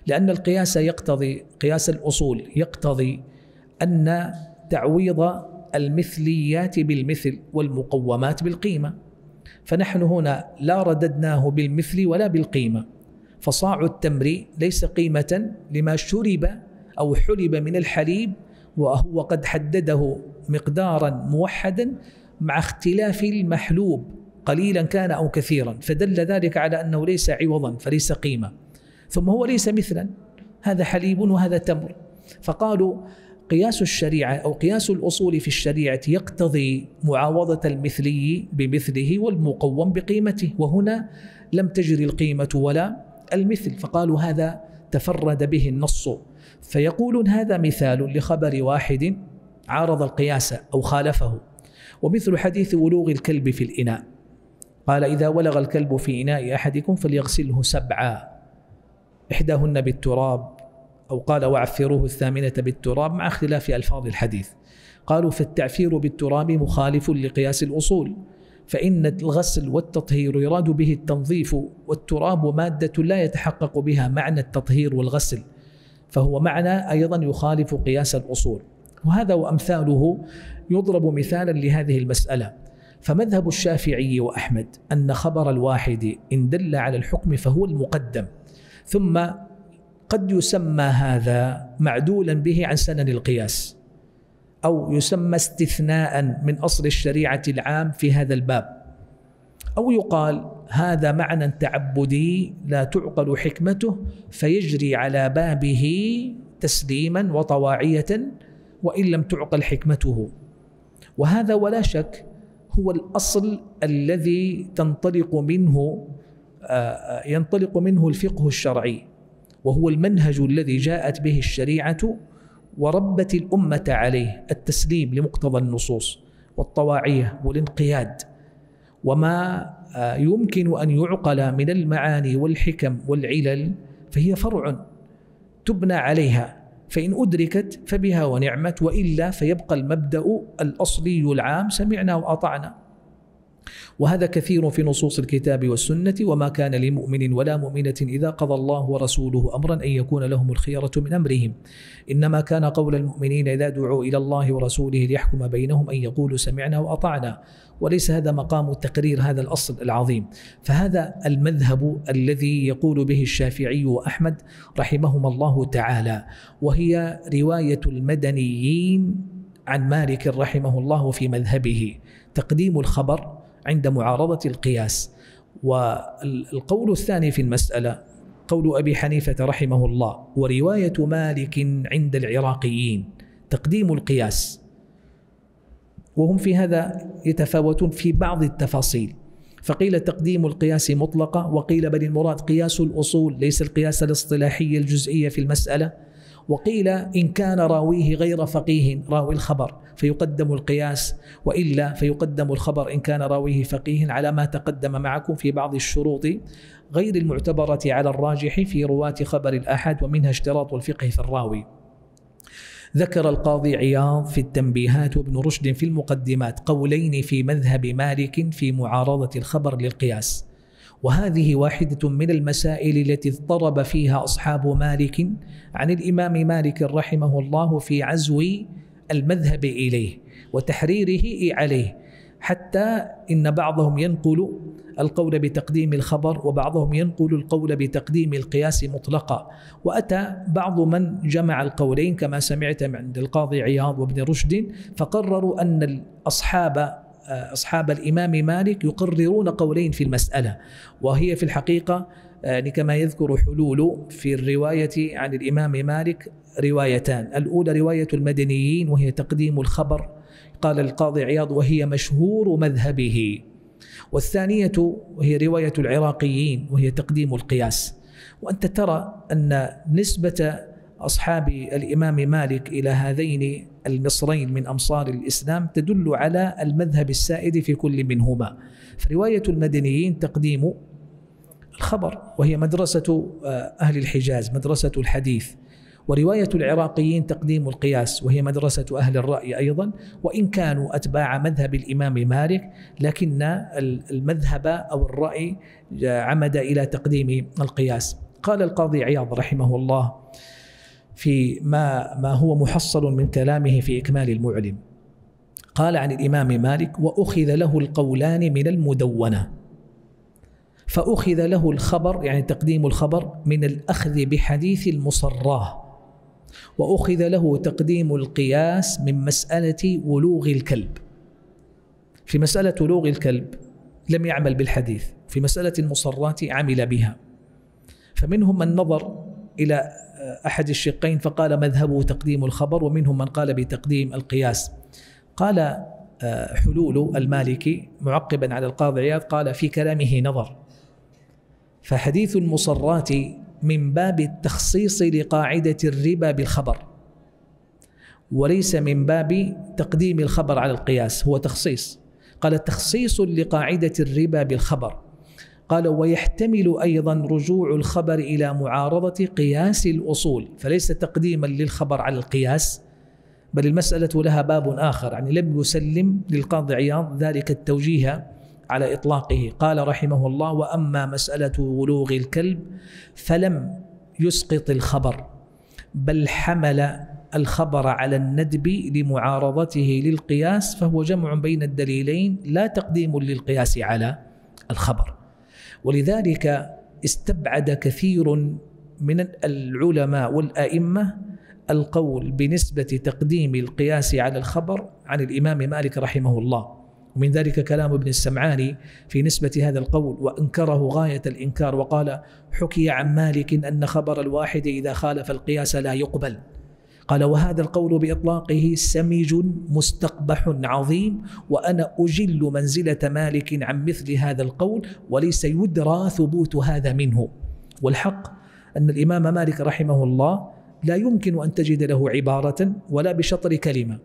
لأن القياس يقتضي قياس الأصول يقتضي أن تعويض المثليات بالمثل والمقومات بالقيمة. فنحن هنا لا رددناه بالمثل ولا بالقيمة. فصاع التمر ليس قيمة لما شرب أو حلب من الحليب وهو قد حدده مقدارا موحدا مع اختلاف المحلوب قليلا كان أو كثيرا. فدل ذلك على أنه ليس عوضا فليس قيمة. ثم هو ليس مثلا هذا حليب وهذا تمر. فقالوا قياس الشريعة أو قياس الأصول في الشريعة يقتضي معاوضة المثلي بمثله والمقوم بقيمته وهنا لم تجري القيمة ولا المثل فقالوا هذا تفرد به النص. فيقولون هذا مثال لخبر واحد عارض القياس أو خالفه ومثل حديث ولوغ الكلب في الإناء. قال إذا ولغ الكلب في إناء أحدكم فليغسله سبعا إحداهن بالتراب أو قال وعفروه الثامنة بالتراب مع اختلاف ألفاظ الحديث. قالوا فالتعفير بالتراب مخالف لقياس الأصول فإن الغسل والتطهير يراد به التنظيف والتراب مادة لا يتحقق بها معنى التطهير والغسل فهو معنى أيضا يخالف قياس الأصول. وهذا وأمثاله يضرب مثالا لهذه المسألة. فمذهب الشافعي وأحمد أن خبر الواحد إن دل على الحكم فهو المقدم ثم قد يسمى هذا معدولا به عن سنن القياس أو يسمى استثناء من أصل الشريعة العام في هذا الباب. أو يقال هذا معنى تعبدي لا تعقل حكمته فيجري على بابه تسليما وطواعية وإن لم تعقل حكمته. وهذا ولا شك هو الأصل الذي تنطلق منه آه، ينطلق منه الفقه الشرعي. وهو المنهج الذي جاءت به الشريعة وربت الأمة عليه التسليم لمقتضى النصوص والطواعيه والانقياد. وما آه، يمكن أن يعقل من المعاني والحكم والعلل فهي فرع تبنى عليها. فإن أدركت فبها ونعمت وإلا فيبقى المبدأ الأصلي العام سمعنا وأطعنا. وهذا كثير في نصوص الكتاب والسنة وما كان لمؤمن ولا مؤمنة إذا قضى الله ورسوله أمرا أن يكون لهم الخيرة من أمرهم. إنما كان قول المؤمنين إذا دعوا إلى الله ورسوله ليحكم بينهم أن يقولوا سمعنا وأطعنا. وليس هذا مقام تقرير هذا الأصل العظيم. فهذا المذهب الذي يقول به الشافعي وأحمد رحمهما الله تعالى. وهي رواية المدنيين عن مالك رحمه الله في مذهبه. تقديم الخبر عند معارضة القياس. والقول الثاني في المسألة قول أبي حنيفة رحمه الله ورواية مالك عند العراقيين تقديم القياس. وهم في هذا يتفاوتون في بعض التفاصيل. فقيل تقديم القياس مطلقة وقيل بل المراد قياس الأصول ليس القياس الاصطلاحي الجزئية في المسألة. وقيل إن كان راويه غير فقيه راوي الخبر فيقدم القياس وإلا فيقدم الخبر إن كان راويه فقيه على ما تقدم معكم في بعض الشروط غير المعتبرة على الراجح في رواة خبر الأحد ومنها اشتراط الفقه في الراوي. ذكر القاضي عياض في التنبيهات وابن رشد في المقدمات قولين في مذهب مالك في معارضة الخبر للقياس. وهذه واحدة من المسائل التي اضطرب فيها أصحاب مالك عن الإمام مالك رحمه الله في عزو المذهب إليه وتحريره عليه حتى إن بعضهم ينقل القول بتقديم الخبر وبعضهم ينقل القول بتقديم القياس مطلقا. وأتى بعض من جمع القولين كما سمعت عند القاضي عياض وابن رشد فقرروا أن الأصحاب أصحاب الإمام مالك يقررون قولين في المسألة وهي في الحقيقة يعني كما يذكر حلول في الرواية عن الإمام مالك روايتان. الأولى رواية المدنيين وهي تقديم الخبر. قال القاضي عياض وهي مشهور مذهبه. والثانية وهي رواية العراقيين وهي تقديم القياس. وأنت ترى أن نسبة أصحاب الإمام مالك إلى هذين المصرين من أمصار الإسلام تدل على المذهب السائد في كل منهما. فرواية المدنيين تقديم الخبر وهي مدرسة آه، أهل الحجاز مدرسة الحديث. ورواية العراقيين تقديم القياس وهي مدرسة أهل الرأي أيضا. وإن كانوا أتباع مذهب الإمام مالك لكن المذهب أو الرأي عمد إلى تقديم القياس. قال القاضي عياض رحمه الله في ما ما هو محصل من كلامه في إكمال المعلم. قال عن الإمام مالك وأخذ له القولان من المدونة. فأخذ له الخبر يعني تقديم الخبر من الأخذ بحديث المصراه. وأخذ له تقديم القياس من مسألة ولوغ الكلب. في مسألة ولوغ الكلب لم يعمل بالحديث في مسألة المصرات عمل بها. فمنهم من نظر إلى أحد الشقين فقال مذهبه تقديم الخبر ومنهم من قال بتقديم القياس. قال آه، حلول المالكي معقبا على القاضي عياض قال في كلامه نظر. فحديث المصرات من باب التخصيص لقاعدة الربا بالخبر وليس من باب تقديم الخبر على القياس هو تخصيص. قال تخصيص لقاعدة الربا بالخبر. قال ويحتمل أيضا رجوع الخبر إلى معارضة قياس الأصول. فليس تقديما للخبر على القياس بل المسألة لها باب آخر يعني لم يسلم للقاضي عياض ذلك التوجيه على إطلاقه. قال رحمه الله وأما مسألة ولوغ الكلب فلم يسقط الخبر بل حمل الخبر على الندب لمعارضته للقياس فهو جمع بين الدليلين لا تقديم للقياس على الخبر. ولذلك استبعد كثير من العلماء والأئمة القول بنسبة تقديم القياس على الخبر عن الإمام مالك رحمه الله. ومن ذلك كلام ابن السمعاني في نسبة هذا القول وأنكره غاية الإنكار وقال حكي عن مالك أن خبر الواحد إذا خالف القياس لا يقبل. قال وهذا القول بإطلاقه سمج مستقبح عظيم وأنا أجل منزلة مالك عن مثل هذا القول وليس يدرى ثبوت هذا منه. والحق أن الإمام مالك رحمه الله لا يمكن أن تجد له عبارة ولا بشطر كلمة.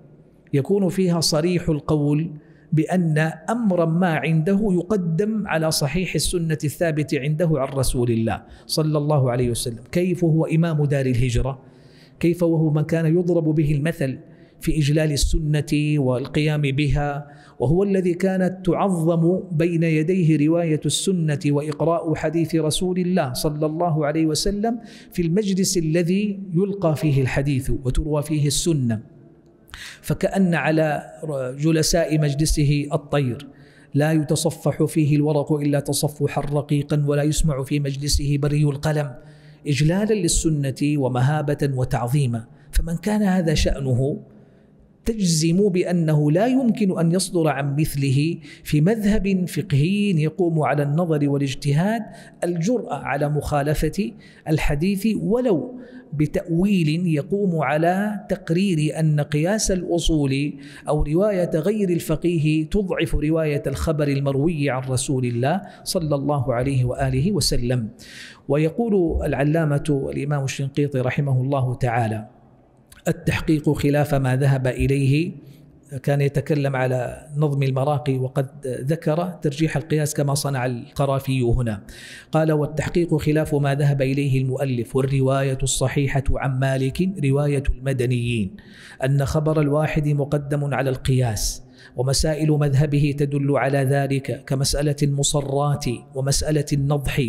يكون فيها صريح القول بأن أمرا ما عنده يقدم على صحيح السنة الثابت عنده عن رسول الله صلى الله عليه وسلم. كيف هو إمام دار الهجرة؟ كيف وهو من كان يضرب به المثل في إجلال السنة والقيام بها وهو الذي كانت تعظم بين يديه رواية السنة وإقراء حديث رسول الله صلى الله عليه وسلم في المجلس الذي يلقى فيه الحديث وتروى فيه السنة. فكأن على جلساء مجلسه الطير لا يتصفح فيه الورق إلا تصفحا رقيقا ولا يسمع في مجلسه بري القلم. إجلالا للسنة ومهابة وتعظيما. فمن كان هذا شأنه تجزم بأنه لا يمكن أن يصدر عن مثله في مذهب فقهي يقوم على النظر والاجتهاد الجرأة على مخالفة الحديث ولو بتأويل يقوم على تقرير أن قياس الأصول أو رواية غير الفقيه تضعف رواية الخبر المروي عن رسول الله صلى الله عليه وآله وسلم. ويقول العلامة الإمام الشنقيطي رحمه الله تعالى التحقيق خلاف ما ذهب إليه كان يتكلم على نظم المراقي وقد ذكر ترجيح القياس كما صنع القرافي هنا. قال والتحقيق خلاف ما ذهب إليه المؤلف والرواية الصحيحة عن مالك رواية المدنيين أن خبر الواحد مقدم على القياس ومسائل مذهبه تدل على ذلك كمسألة المصرات ومسألة النضح.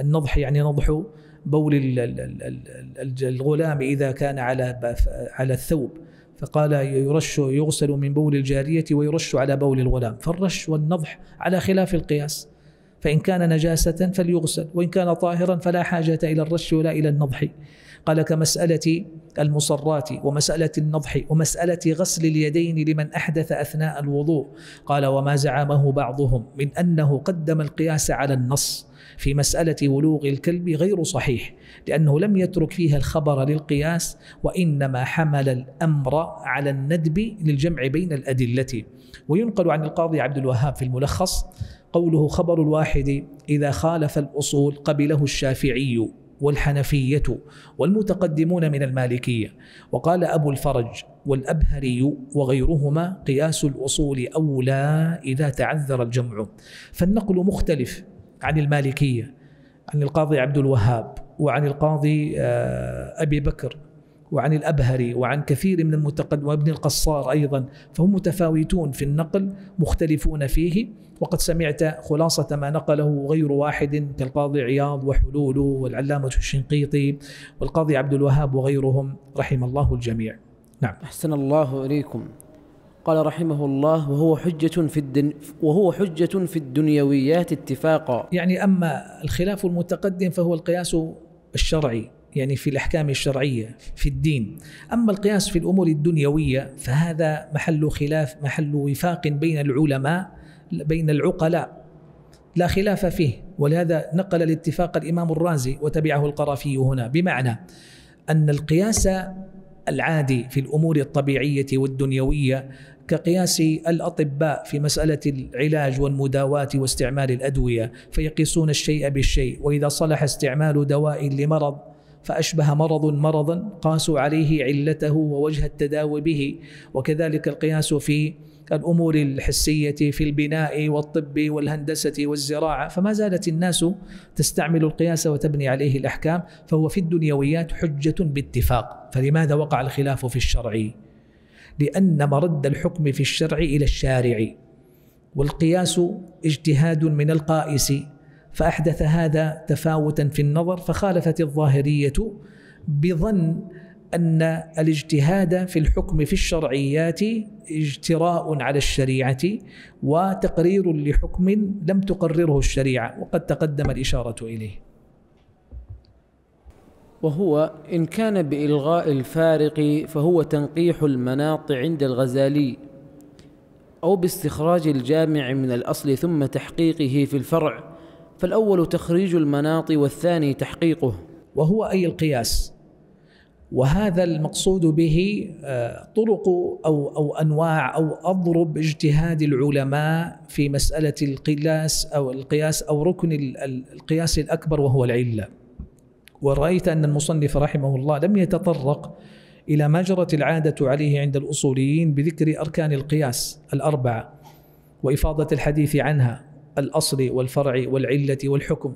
النضح يعني نضح بول الغلام إذا كان على على الثوب. فقال يرش يغسل من بول الجارية ويرش على بول الغلام. فالرش والنضح على خلاف القياس. فإن كان نجاسة فليغسل وإن كان طاهرا فلا حاجة إلى الرش ولا إلى النضح. قال كمسألة المصرات ومسألة النضح ومسألة غسل اليدين لمن أحدث أثناء الوضوء. قال وما زعمه بعضهم من أنه قدم القياس على النص. في مسألة ولوغ الكلب غير صحيح لأنه لم يترك فيها الخبر للقياس وإنما حمل الأمر على الندب للجمع بين الأدلة. وينقل عن القاضي عبد الوهاب في الملخص قوله خبر الواحد إذا خالف الأصول قبله الشافعي والحنفية والمتقدمون من المالكية. وقال أبو الفرج والأبهري وغيرهما قياس الأصول أولى إذا تعذر الجمع. فالنقل مختلف عن المالكية عن القاضي عبد الوهاب وعن القاضي آه، أبي بكر وعن الأبهري وعن كثير من المتقدم وابن القصار أيضا فهم متفاوتون في النقل مختلفون فيه. وقد سمعت خلاصة ما نقله غير واحد كالقاضي عياض وحلول والعلامة الشنقيطي والقاضي عبد الوهاب وغيرهم رحم الله الجميع. نعم. أحسن الله إليكم. قال رحمه الله وهو حجة في الدن وهو حجة في الدنيويات اتفاقا. يعني أما الخلاف المتقدم فهو القياس الشرعي يعني في الأحكام الشرعية في الدين. أما القياس في الأمور الدنيوية فهذا محل خلاف محل وفاق بين العلماء بين العقلاء. لا خلاف فيه ولهذا نقل الاتفاق الإمام الرازي وتبعه القرافي هنا. بمعنى أن القياس العادي في الأمور الطبيعية والدنيوية كقياس الأطباء في مسألة العلاج والمداواة واستعمال الأدوية فيقيسون الشيء بالشيء وإذا صلح استعمال دواء لمرض فأشبه مرض مرضا قاسوا عليه علته ووجه التداوي به. وكذلك القياس في الأمور الحسية في البناء والطب والهندسة والزراعة. فما زالت الناس تستعمل القياس وتبني عليه الأحكام فهو في الدنيويات حجة باتفاق. فلماذا وقع الخلاف في الشرع؟ لأن مرد الحكم في الشرع إلى الشارع والقياس اجتهاد من القائس فأحدث هذا تفاوتا في النظر فخالفت الظاهرية بظن أن الاجتهاد في الحكم في الشرعيات اجتراء على الشريعة وتقرير لحكم لم تقرره الشريعة وقد تقدم الإشارة إليه. وهو إن كان بإلغاء الفارق فهو تنقيح المناط عند الغزالي أو باستخراج الجامع من الأصل ثم تحقيقه في الفرع فالأول تخريج المناط والثاني تحقيقه. وهو أي القياس وهذا المقصود به آه، طرق أو أو أنواع أو أضرب اجتهاد العلماء في مسألة القياس أو القياس أو ركن القياس الأكبر وهو العلة. ورأيت أن المصنف رحمه الله لم يتطرق إلى ما جرت العادة عليه عند الأصوليين بذكر أركان القياس الاربعه وإفاضة الحديث عنها الأصل والفرع والعلة والحكم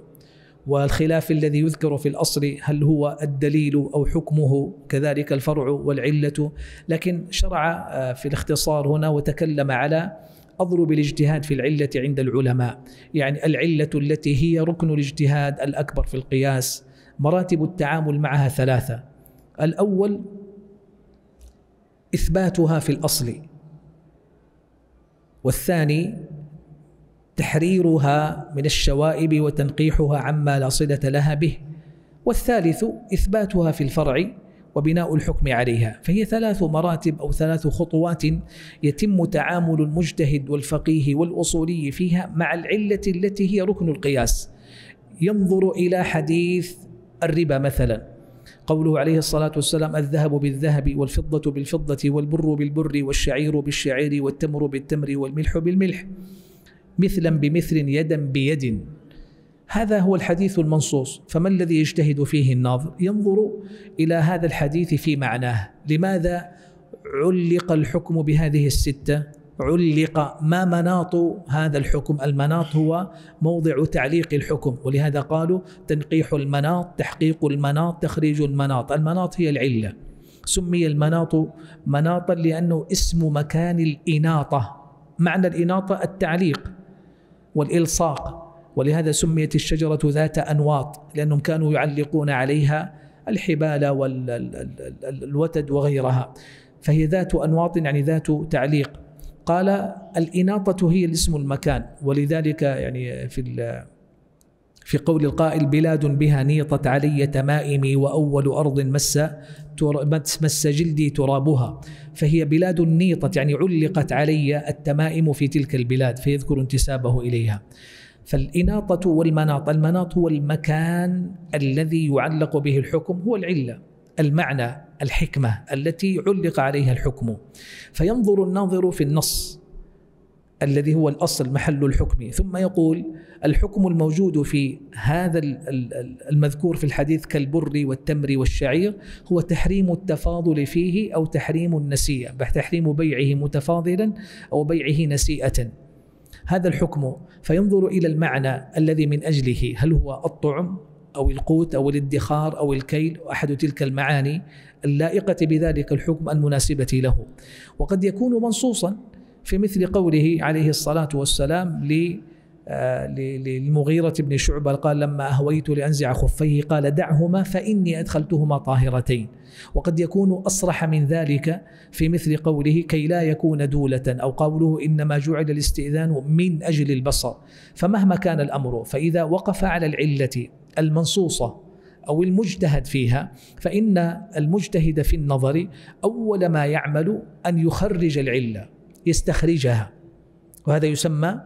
والخلاف الذي يذكر في الأصل هل هو الدليل أو حكمه كذلك الفرع والعلة. لكن شرع آه، في الاختصار هنا وتكلم على أضرب الاجتهاد في العلة عند العلماء يعني العلة التي هي ركن الاجتهاد الأكبر في القياس. مراتب التعامل معها ثلاثة. الأول إثباتها في الأصل. والثاني تحريرها من الشوائب وتنقيحها عما لا صلة لها به. والثالث إثباتها في الفرع وبناء الحكم عليها. فهي ثلاث مراتب أو ثلاث خطوات يتم تعامل المجتهد والفقيه والأصولي فيها مع العلة التي هي ركن القياس. ينظر إلى حديث الربا مثلا. قوله عليه الصلاة والسلام الذهب بالذهب والفضة بالفضة والبر بالبر والشعير بالشعير والتمر بالتمر والملح بالملح. مثلا بمثل يدا بيد. هذا هو الحديث المنصوص. فما الذي يجتهد فيه الناظر؟ ينظر إلى هذا الحديث في معناه. لماذا علق الحكم بهذه الستة؟ علق ما مناط هذا الحكم. المناط هو موضع تعليق الحكم ولهذا قالوا تنقيح المناط تحقيق المناط تخريج المناط. المناط هي العلة. سمي المناط مناطا لأنه اسم مكان الإناطة. معنى الإناطة التعليق والإلصاق ولهذا سميت الشجرة ذات أنواط لأنهم كانوا يعلقون عليها الحبال والوتد وغيرها. فهي ذات أنواط يعني ذات تعليق. قال الإناطة هي الاسم المكان ولذلك يعني في في قول القائل بلاد بها نيطت علي تمائمي وأول أرض مس مس جلدي ترابها فهي بلاد نيطت يعني علقت علي التمائم في تلك البلاد فيذكر انتسابه إليها. فالإناطة والمناط المناط هو المكان الذي يعلق به الحكم هو العلة. المعنى الحكمة التي علق عليها الحكم. فينظر الناظر في النص الذي هو الأصل محل الحكم. ثم يقول الحكم الموجود في هذا المذكور في الحديث كالبر والتمر والشعير هو تحريم التفاضل فيه أو تحريم النسيئة. تحريم بيعه متفاضلا أو بيعه نسيئة. هذا الحكم. فينظر إلى المعنى الذي من أجله. هل هو الطعم؟ أو القوت أو الادخار أو الكيل أحد تلك المعاني اللائقة بذلك الحكم المناسبة له. وقد يكون منصوصا في مثل قوله عليه الصلاة والسلام آه، للمغيرة بن شعبة قال لما أهويت لأنزع خفيه قال دعهما فإني أدخلتهما طاهرتين وقد يكون أصرح من ذلك في مثل قوله كي لا يكون دولة أو قوله إنما جعل الاستئذان من أجل البصر فمهما كان الأمر فإذا وقف على العلة المنصوصة أو المجتهد فيها فإن المجتهد في النظر أول ما يعمل أن يخرج العلة يستخرجها. وهذا يسمى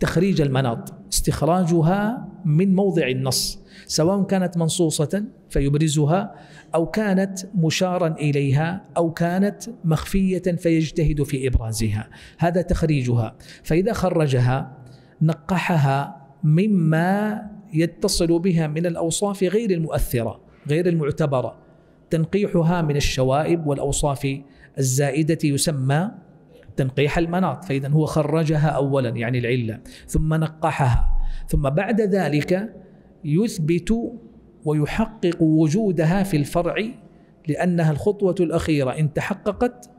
تخريج المناط استخراجها من موضع النص سواء كانت منصوصة فيبرزها أو كانت مشارا إليها أو كانت مخفية فيجتهد في إبرازها. هذا تخريجها. فإذا خرجها نقحها مما يتصل بها من الأوصاف غير المؤثرة غير المعتبرة. تنقيحها من الشوائب والأوصاف الزائدة يسمى تنقيح المناط فإذا هو خرجها أولا يعني العلة ثم نقحها. ثم بعد ذلك يثبت ويحقق وجودها في الفرع لأنها الخطوة الأخيرة. إن تحققت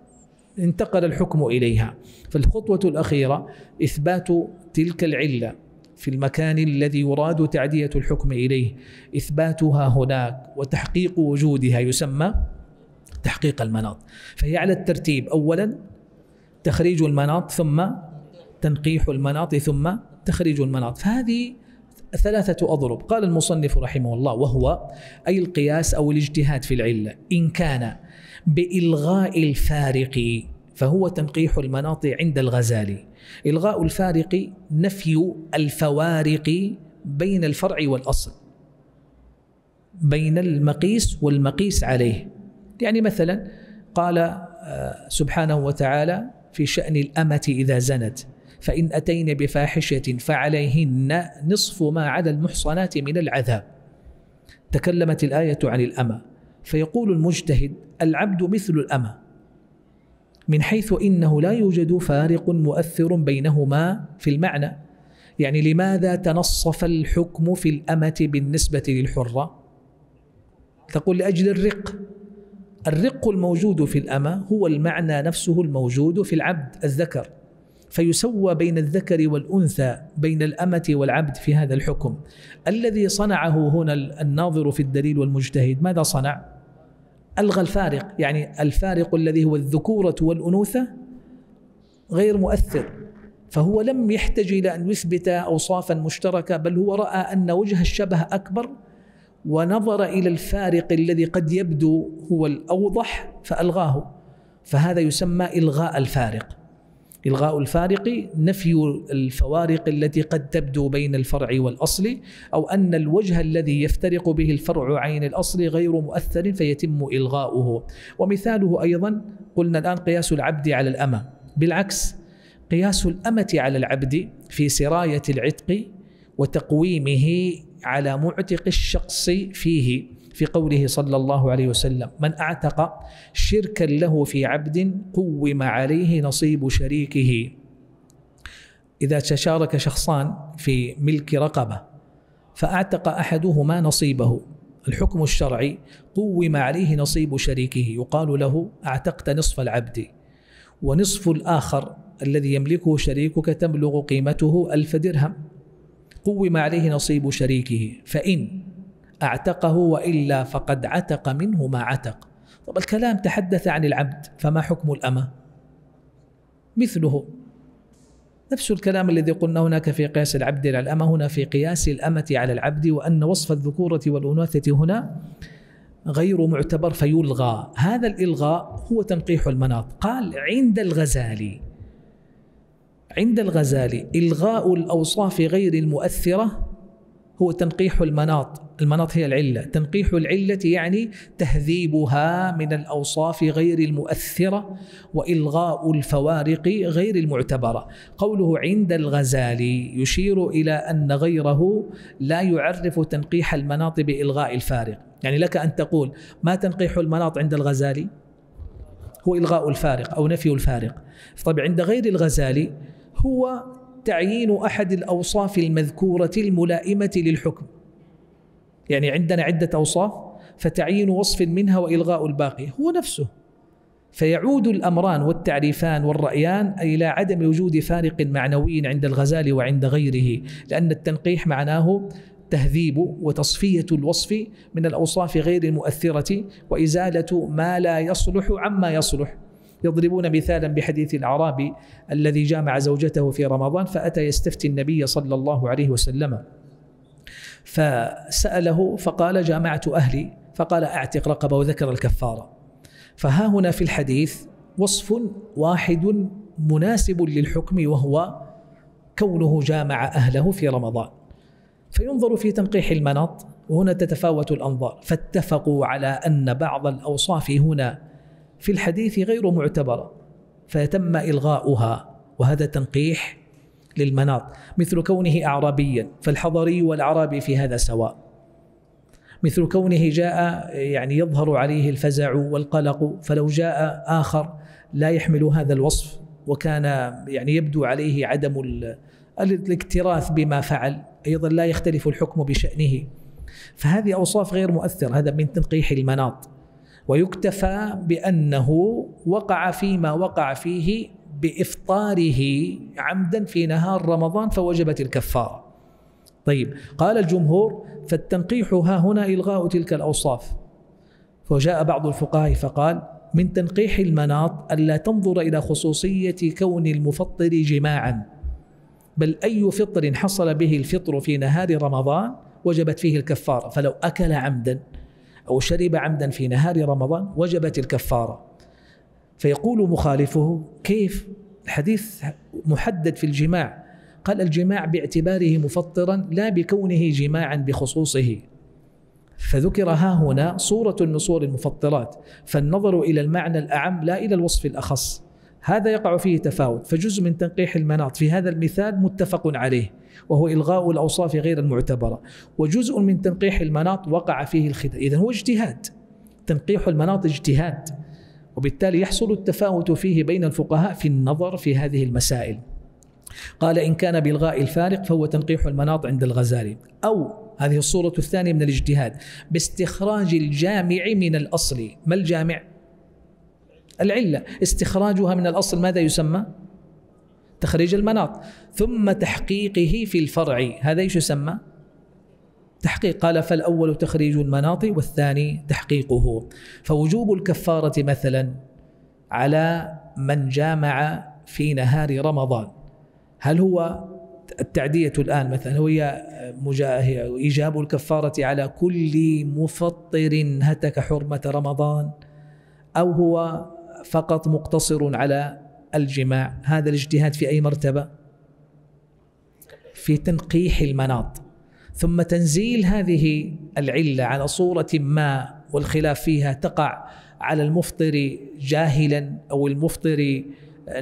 انتقل الحكم إليها. فالخطوة الأخيرة إثبات تلك العلة. في المكان الذي يراد تعدية الحكم إليه. إثباتها هناك وتحقيق وجودها يسمى تحقيق المناط. فهي على الترتيب. أولا تخريج المناط ثم تنقيح المناط ثم تخريج المناط. فهذه ثلاثة أضرب. قال المصنف رحمه الله وهو أي القياس أو الاجتهاد في العلة. إن كان بإلغاء الفارق فهو تنقيح المناط عند الغزالي. إلغاء الفارق نفي الفوارق بين الفرع والأصل بين المقيس والمقيس عليه. يعني مثلا قال آه، سبحانه وتعالى في شأن الأمة إذا زنت فإن أتين بفاحشة فعليهن نصف ما على المحصنات من العذاب. تكلمت الآية عن الأمة فيقول المجتهد العبد مثل الأمة. من حيث إنه لا يوجد فارق مؤثر بينهما في المعنى. يعني لماذا تنصف الحكم في الأمة بالنسبة للحرة؟ تقول لأجل الرق. الرق الموجود في الأمة هو المعنى نفسه الموجود في العبد الذكر. فيسوى بين الذكر والأنثى بين الأمة والعبد في هذا الحكم. الذي صنعه هنا الناظر في الدليل والمجتهد ماذا صنع؟ ألغى الفارق. يعني الفارق الذي هو الذكورة والأنوثة غير مؤثر. فهو لم يحتج إلى أن يثبت أوصافا مشتركة بل هو رأى أن وجه الشبه أكبر ونظر إلى الفارق الذي قد يبدو هو الأوضح فألغاه. فهذا يسمى إلغاء الفارق. إلغاء الفارق نفي الفوارق التي قد تبدو بين الفرع والأصل أو أن الوجه الذي يفترق به الفرع عين الأصل غير مؤثر فيتم إلغاؤه. ومثاله أيضا قلنا الآن قياس العبد على الأمة. بالعكس قياس الأمة على العبد في سراية العتق وتقويمه على معتق الشخص فيه. في قوله صلى الله عليه وسلم من أعتق شركا له في عبد قوم عليه نصيب شريكه. إذا تشارك شخصان في ملك رقبة فأعتق أحدهما نصيبه. الحكم الشرعي قوم عليه نصيب شريكه. يقال له أعتقت نصف العبد ونصف الآخر الذي يملكه شريكك تبلغ قيمته ألف درهم. قوم عليه نصيب شريكه. فإن أعتقه وإلا فقد عتق منه ما عتق. طب الكلام تحدث عن العبد فما حكم الأمة؟ مثله. نفس الكلام الذي قلنا هناك في قياس العبد على الأمة هنا في قياس الأمة على العبد وأن وصف الذكورة والأنوثة هنا غير معتبر فيلغى. هذا الإلغاء هو تنقيح المناط. قال عند الغزالي عند الغزالي إلغاء الأوصاف غير المؤثرة هو تنقيح المناط. المناط هي العلة. تنقيح العلة يعني تهذيبها من الأوصاف غير المؤثرة وإلغاء الفوارق غير المعتبرة. قوله عند الغزالي يشير إلى أن غيره لا يعرف تنقيح المناط بإلغاء الفارق. يعني لك أن تقول ما تنقيح المناط عند الغزالي هو إلغاء الفارق أو نفي الفارق. طيب عند غير الغزالي هو تعيين أحد الأوصاف المذكورة الملائمة للحكم. يعني عندنا عدة أوصاف فتعيين وصف منها وإلغاء الباقي هو نفسه. فيعود الأمران والتعريفان والرأيان إلى عدم وجود فارق معنوي عند الغزالي وعند غيره لأن التنقيح معناه تهذيب وتصفية الوصف من الأوصاف غير المؤثرة وإزالة ما لا يصلح عما يصلح. يضربون مثالا بحديث الأعرابي الذي جامع زوجته في رمضان فأتى يستفتي النبي صلى الله عليه وسلم. فسأله فقال جامعت أهلي. فقال أعتق رقبة وذكر الكفارة. فها هنا في الحديث وصف واحد مناسب للحكم وهو كونه جامع أهله في رمضان. فينظر في تنقيح المناط وهنا تتفاوت الأنظار. فاتفقوا على أن بعض الأوصاف هنا في الحديث غير معتبرة فيتم إلغاؤها وهذا تنقيح للمناط مثل كونه أعرابيا فالحضري والأعرابي في هذا سواء. مثل كونه جاء يعني يظهر عليه الفزع والقلق فلو جاء آخر لا يحمل هذا الوصف وكان يعني يبدو عليه عدم الاكتراث بما فعل أيضا لا يختلف الحكم بشأنه. فهذه أوصاف غير مؤثرة هذا من تنقيح المناط. ويكتفى بأنه وقع فيما وقع فيه بإفطاره عمدا في نهار رمضان فوجبت الكفارة. طيب قال الجمهور فالتنقيح ها هنا إلغاء تلك الأوصاف. فجاء بعض الفقهاء فقال من تنقيح المناط ألا تنظر إلى خصوصية كون المفطر جماعا بل أي فطر حصل به الفطر في نهار رمضان وجبت فيه الكفارة فلو أكل عمدا أو شرب عمدا في نهار رمضان وجبت الكفارة. فيقول مخالفه كيف؟ الحديث محدد في الجماع. قال الجماع باعتباره مفطرا لا بكونه جماعا بخصوصه. فذكر ها هنا صورة من صور المفطرات. فالنظر إلى المعنى الأعم لا إلى الوصف الأخص. هذا يقع فيه تفاوت. فجزء من تنقيح المناط. في هذا المثال متفق عليه. وهو إلغاء الأوصاف غير المعتبرة. وجزء من تنقيح المناط وقع فيه الخلاف إذا هو اجتهاد. تنقيح المناط اجتهاد. وبالتالي يحصل التفاوت فيه بين الفقهاء في النظر في هذه المسائل. قال إن كان بإلغاء الفارق فهو تنقيح المناط عند الغزالي. أو هذه الصورة الثانية من الاجتهاد. باستخراج الجامع من الأصل. ما الجامع؟ العلة. استخراجها من الأصل ماذا يسمى؟ تخريج المناط. ثم تحقيقه في الفرع. هذا إيش يسمى؟ تحقيق. قال فالأول تخريج المناط والثاني تحقيقه. فوجوب الكفارة مثلا على من جامع في نهار رمضان. هل هو التعدية الآن مثلا؟ هي إيجاب الكفارة على كل مفطر هتك حرمة رمضان؟ أو هو فقط مقتصر على الجماع هذا الاجتهاد في أي مرتبة؟ في تنقيح المناط. ثم تنزيل هذه العلة على صورة ما والخلاف فيها تقع على المفطر جاهلا أو المفطر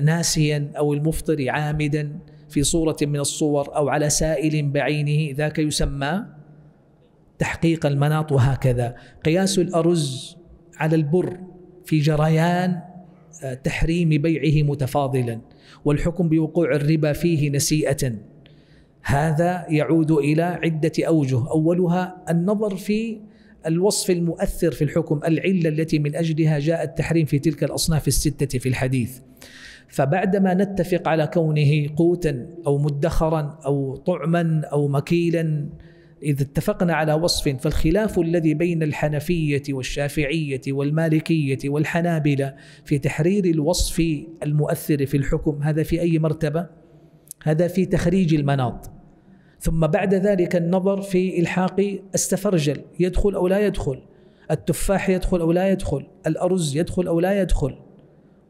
ناسيا أو المفطر عامدا في صورة من الصور أو على سائل بعينه ذاك يسمى تحقيق المناط وهكذا. قياس الأرز على البر في جريان تحريم بيعه متفاضلا والحكم بوقوع الربا فيه نسيئة. هذا يعود إلى عدة أوجه. أولها النظر في الوصف المؤثر في الحكم العلة التي من أجلها جاء التحريم في تلك الأصناف الستة في الحديث. فبعدما نتفق على كونه قوتا أو مدخرا أو طعما أو مكيلا اذا اتفقنا على وصف فالخلاف الذي بين الحنفية والشافعية والمالكية والحنابلة في تحرير الوصف المؤثر في الحكم هذا في أي مرتبة؟ هذا في تخريج المناط. ثم بعد ذلك النظر في إلحاق استفرجل يدخل أو لا يدخل؟ التفاح يدخل أو لا يدخل؟ الأرز يدخل أو لا يدخل؟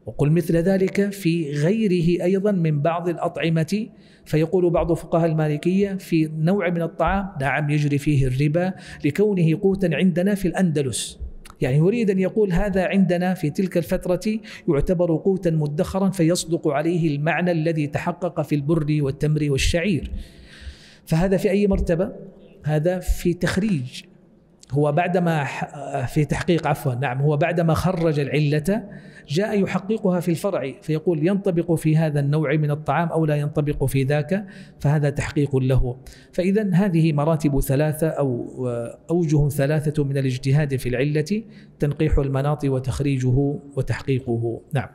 وقل مثل ذلك في غيره أيضا من بعض الأطعمة. فيقول بعض فقهاء المالكية في نوع من الطعام نعم يجري فيه الربا لكونه قوتا عندنا في الأندلس. يعني يريد أن يقول هذا عندنا في تلك الفترة يعتبر قوتا مدخرا فيصدق عليه المعنى الذي تحقق في البر والتمر والشعير. فهذا في أي مرتبة؟ هذا في تخريج هو بعدما في تحقيق عفوا نعم هو بعدما خرج العلة جاء يحققها في الفرع فيقول ينطبق في هذا النوع من الطعام أو لا ينطبق في ذاك فهذا تحقيق له. فإذا هذه مراتب ثلاثة أو أوجه ثلاثة من الاجتهاد في العلة تنقيح المناط وتخريجه وتحقيقه. نعم.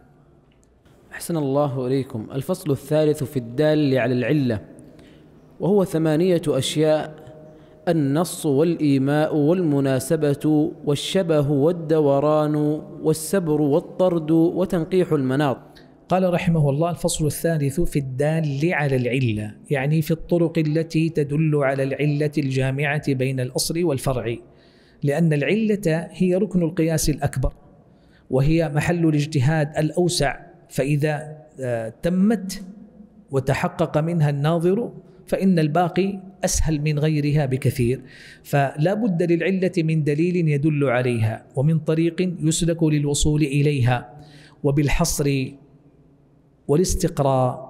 أحسن الله إليكم. الفصل الثالث في الدال على العلة وهو ثمانية أشياء النص والإيماء والمناسبة والشبه والدوران والسبر والطرد وتنقيح المناط. قال رحمه الله الفصل الثالث في الدال على العلة يعني في الطرق التي تدل على العلة الجامعة بين الأصل والفرع لأن العلة هي ركن القياس الأكبر وهي محل الاجتهاد الأوسع فإذا آه، تمت وتحقق منها الناظر فإن الباقي أسهل من غيرها بكثير. فلا بد للعلة من دليل يدل عليها ومن طريق يسلك للوصول إليها. وبالحصر والاستقراء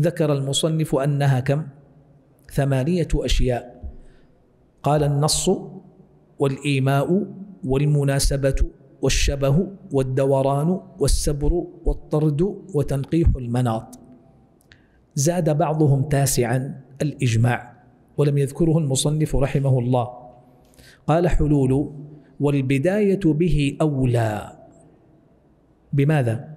ذكر المصنف أنها كم؟ ثمانية أشياء. قال النص والإيماء والمناسبة والشبه والدوران والسبر والطرد وتنقيح المناط. زاد بعضهم تاسعا. الإجماع ولم يذكره المصنف رحمه الله. قال حلول والبداية به أولى. بماذا؟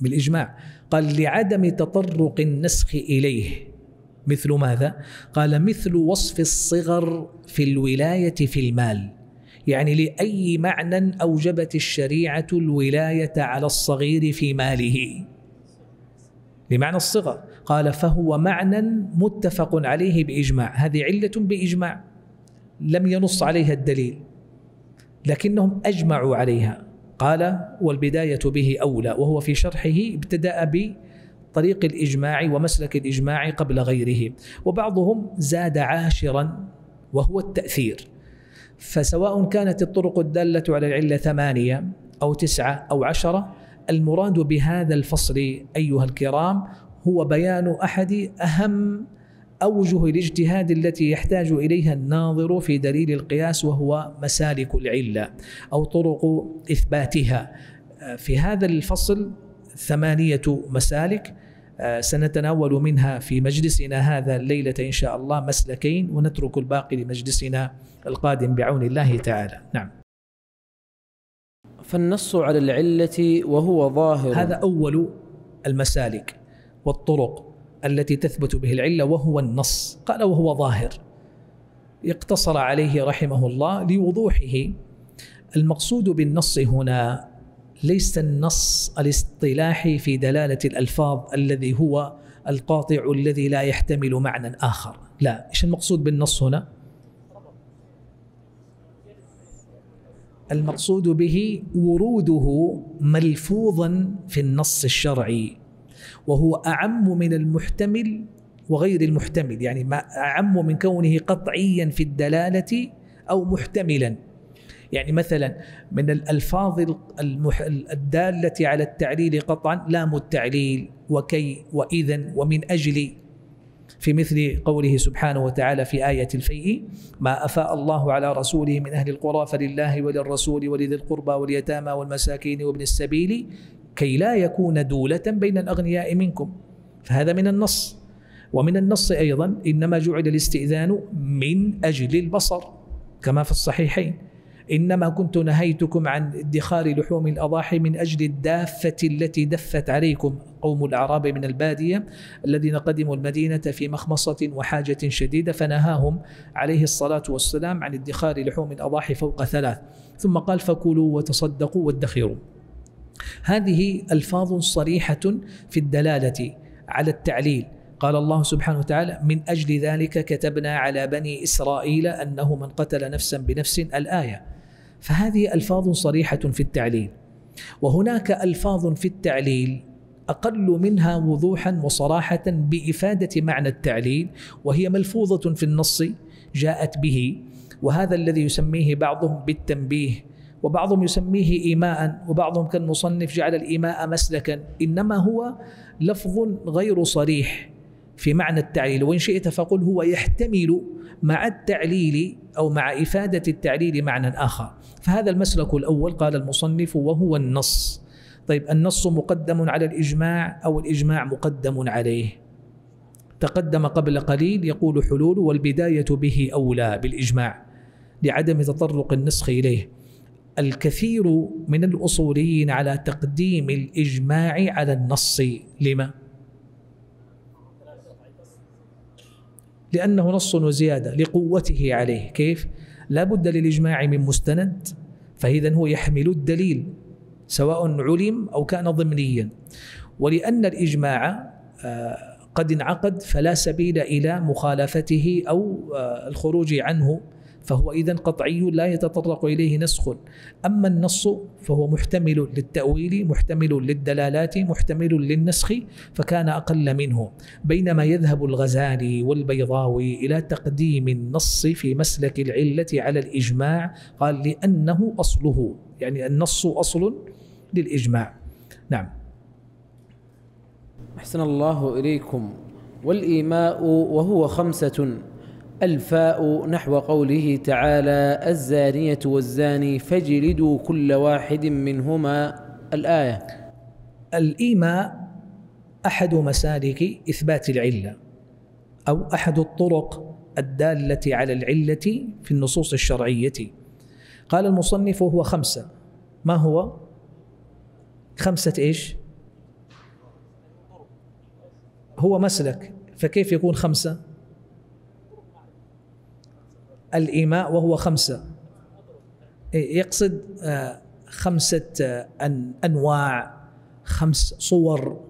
بالإجماع. قال لعدم تطرق النسخ إليه. مثل ماذا؟ قال مثل وصف الصغر في الولاية في المال. يعني لأي معنى أوجبت الشريعة الولاية على الصغير في ماله؟ بمعنى الصغر. قال فهو معنى متفق عليه بإجماع. هذه علة بإجماع. لم ينص عليها الدليل لكنهم أجمعوا عليها. قال والبداية به أولى وهو في شرحه ابتدأ بطريق الإجماع ومسلك الإجماع قبل غيره. وبعضهم زاد عاشرا وهو التأثير. فسواء كانت الطرق الدالة على العلة ثمانية أو تسعة أو عشرة المراد بهذا الفصل أيها الكرام هو بيان أحد أهم أوجه الاجتهاد التي يحتاج إليها الناظر في دليل القياس وهو مسالك العلة أو طرق إثباتها. في هذا الفصل ثمانية مسالك آه، سنتناول منها في مجلسنا هذا الليلة إن شاء الله مسلكين ونترك الباقي لمجلسنا القادم بعون الله تعالى. نعم. فالنص على العلة وهو ظاهر. هذا أول المسالك. والطرق التي تثبت به العلة وهو النص. قال وهو ظاهر. اقتصر عليه رحمه الله لوضوحه. المقصود بالنص هنا ليس النص الاصطلاحي في دلالة الألفاظ الذي هو القاطع الذي لا يحتمل معنى آخر. لا إيش المقصود بالنص هنا؟ المقصود به وروده ملفوظا في النص الشرعي. وهو أعم من المحتمل وغير المحتمل يعني ما أعم من كونه قطعيا في الدلالة أو محتملا. يعني مثلا من الألفاظ المح... الدالة على التعليل قطعا لام التعليل وكي وإذا ومن أجل في مثل قوله سبحانه وتعالى في آية الفيء ما أفاء الله على رسوله من أهل القرى فلله وللرسول ولذي القربى واليتامى والمساكين وابن السبيل كي لا يكون دولة بين الأغنياء منكم. فهذا من النص. ومن النص أيضا إنما جعل الاستئذان من أجل البصر كما في الصحيحين. إنما كنت نهيتكم عن ادخار لحوم الأضاحي من أجل الدافة التي دفت عليكم قوم الأعراب من البادية الذين قدموا المدينة في مخمصة وحاجة شديدة فنهاهم عليه الصلاة والسلام عن ادخار لحوم الأضاحي فوق ثلاث. ثم قال فكلوا وتصدقوا وادخروا. هذه ألفاظ صريحة في الدلالة على التعليل. قال الله سبحانه وتعالى من أجل ذلك كتبنا على بني إسرائيل أنه من قتل نفسا بنفس الآية. فهذه ألفاظ صريحة في التعليل. وهناك ألفاظ في التعليل أقل منها وضوحا وصراحه بإفادة معنى التعليل وهي ملفوظة في النص جاءت به وهذا الذي يسميه بعضهم بالتنبيه وبعضهم يسميه ايماء وبعضهم كالمصنف جعل الإيماء مسلكا. إنما هو لفظ غير صريح في معنى التعليل. وإن شئت فقل هو يحتمل مع التعليل أو مع إفادة التعليل معنى آخر. فهذا المسلك الأول قال المصنف وهو النص. طيب النص مقدم على الإجماع أو الإجماع مقدم عليه؟ تقدم قبل قليل يقول حلول والبداية به أولى بالإجماع لعدم تطرق النسخ إليه. الكثير من الأصوليين على تقديم الإجماع على النص لما؟ لأنه نص وزيادة لقوته عليه كيف؟ لا بد للإجماع من مستند فإذا هو يحمل الدليل سواء علم أو كان ضمنيا ولأن الإجماع آه، قد انعقد فلا سبيل إلى مخالفته أو آه، الخروج عنه فهو إذا قطعي لا يتطرق إليه نسخ. أما النص فهو محتمل للتأويل محتمل للدلالات محتمل للنسخ فكان أقل منه. بينما يذهب الغزالي والبيضاوي إلى تقديم النص في مسلك العلة على الإجماع قال لأنه أصله يعني النص أصل للإجماع. نعم. أحسن الله إليكم. والإيماء وهو خمسة. الفاء نحو قوله تعالى الزانية والزاني فاجلدوا كل واحد منهما الآية الإيماء أحد مسالك إثبات العلة أو أحد الطرق الدالة على العلة في النصوص الشرعية قال المصنف هو خمسة ما هو؟ خمسة إيش؟ هو مسلك فكيف يكون خمسة؟ الإيماء وهو خمسة. يقصد آه، خمسة آه، أنواع خمس صور.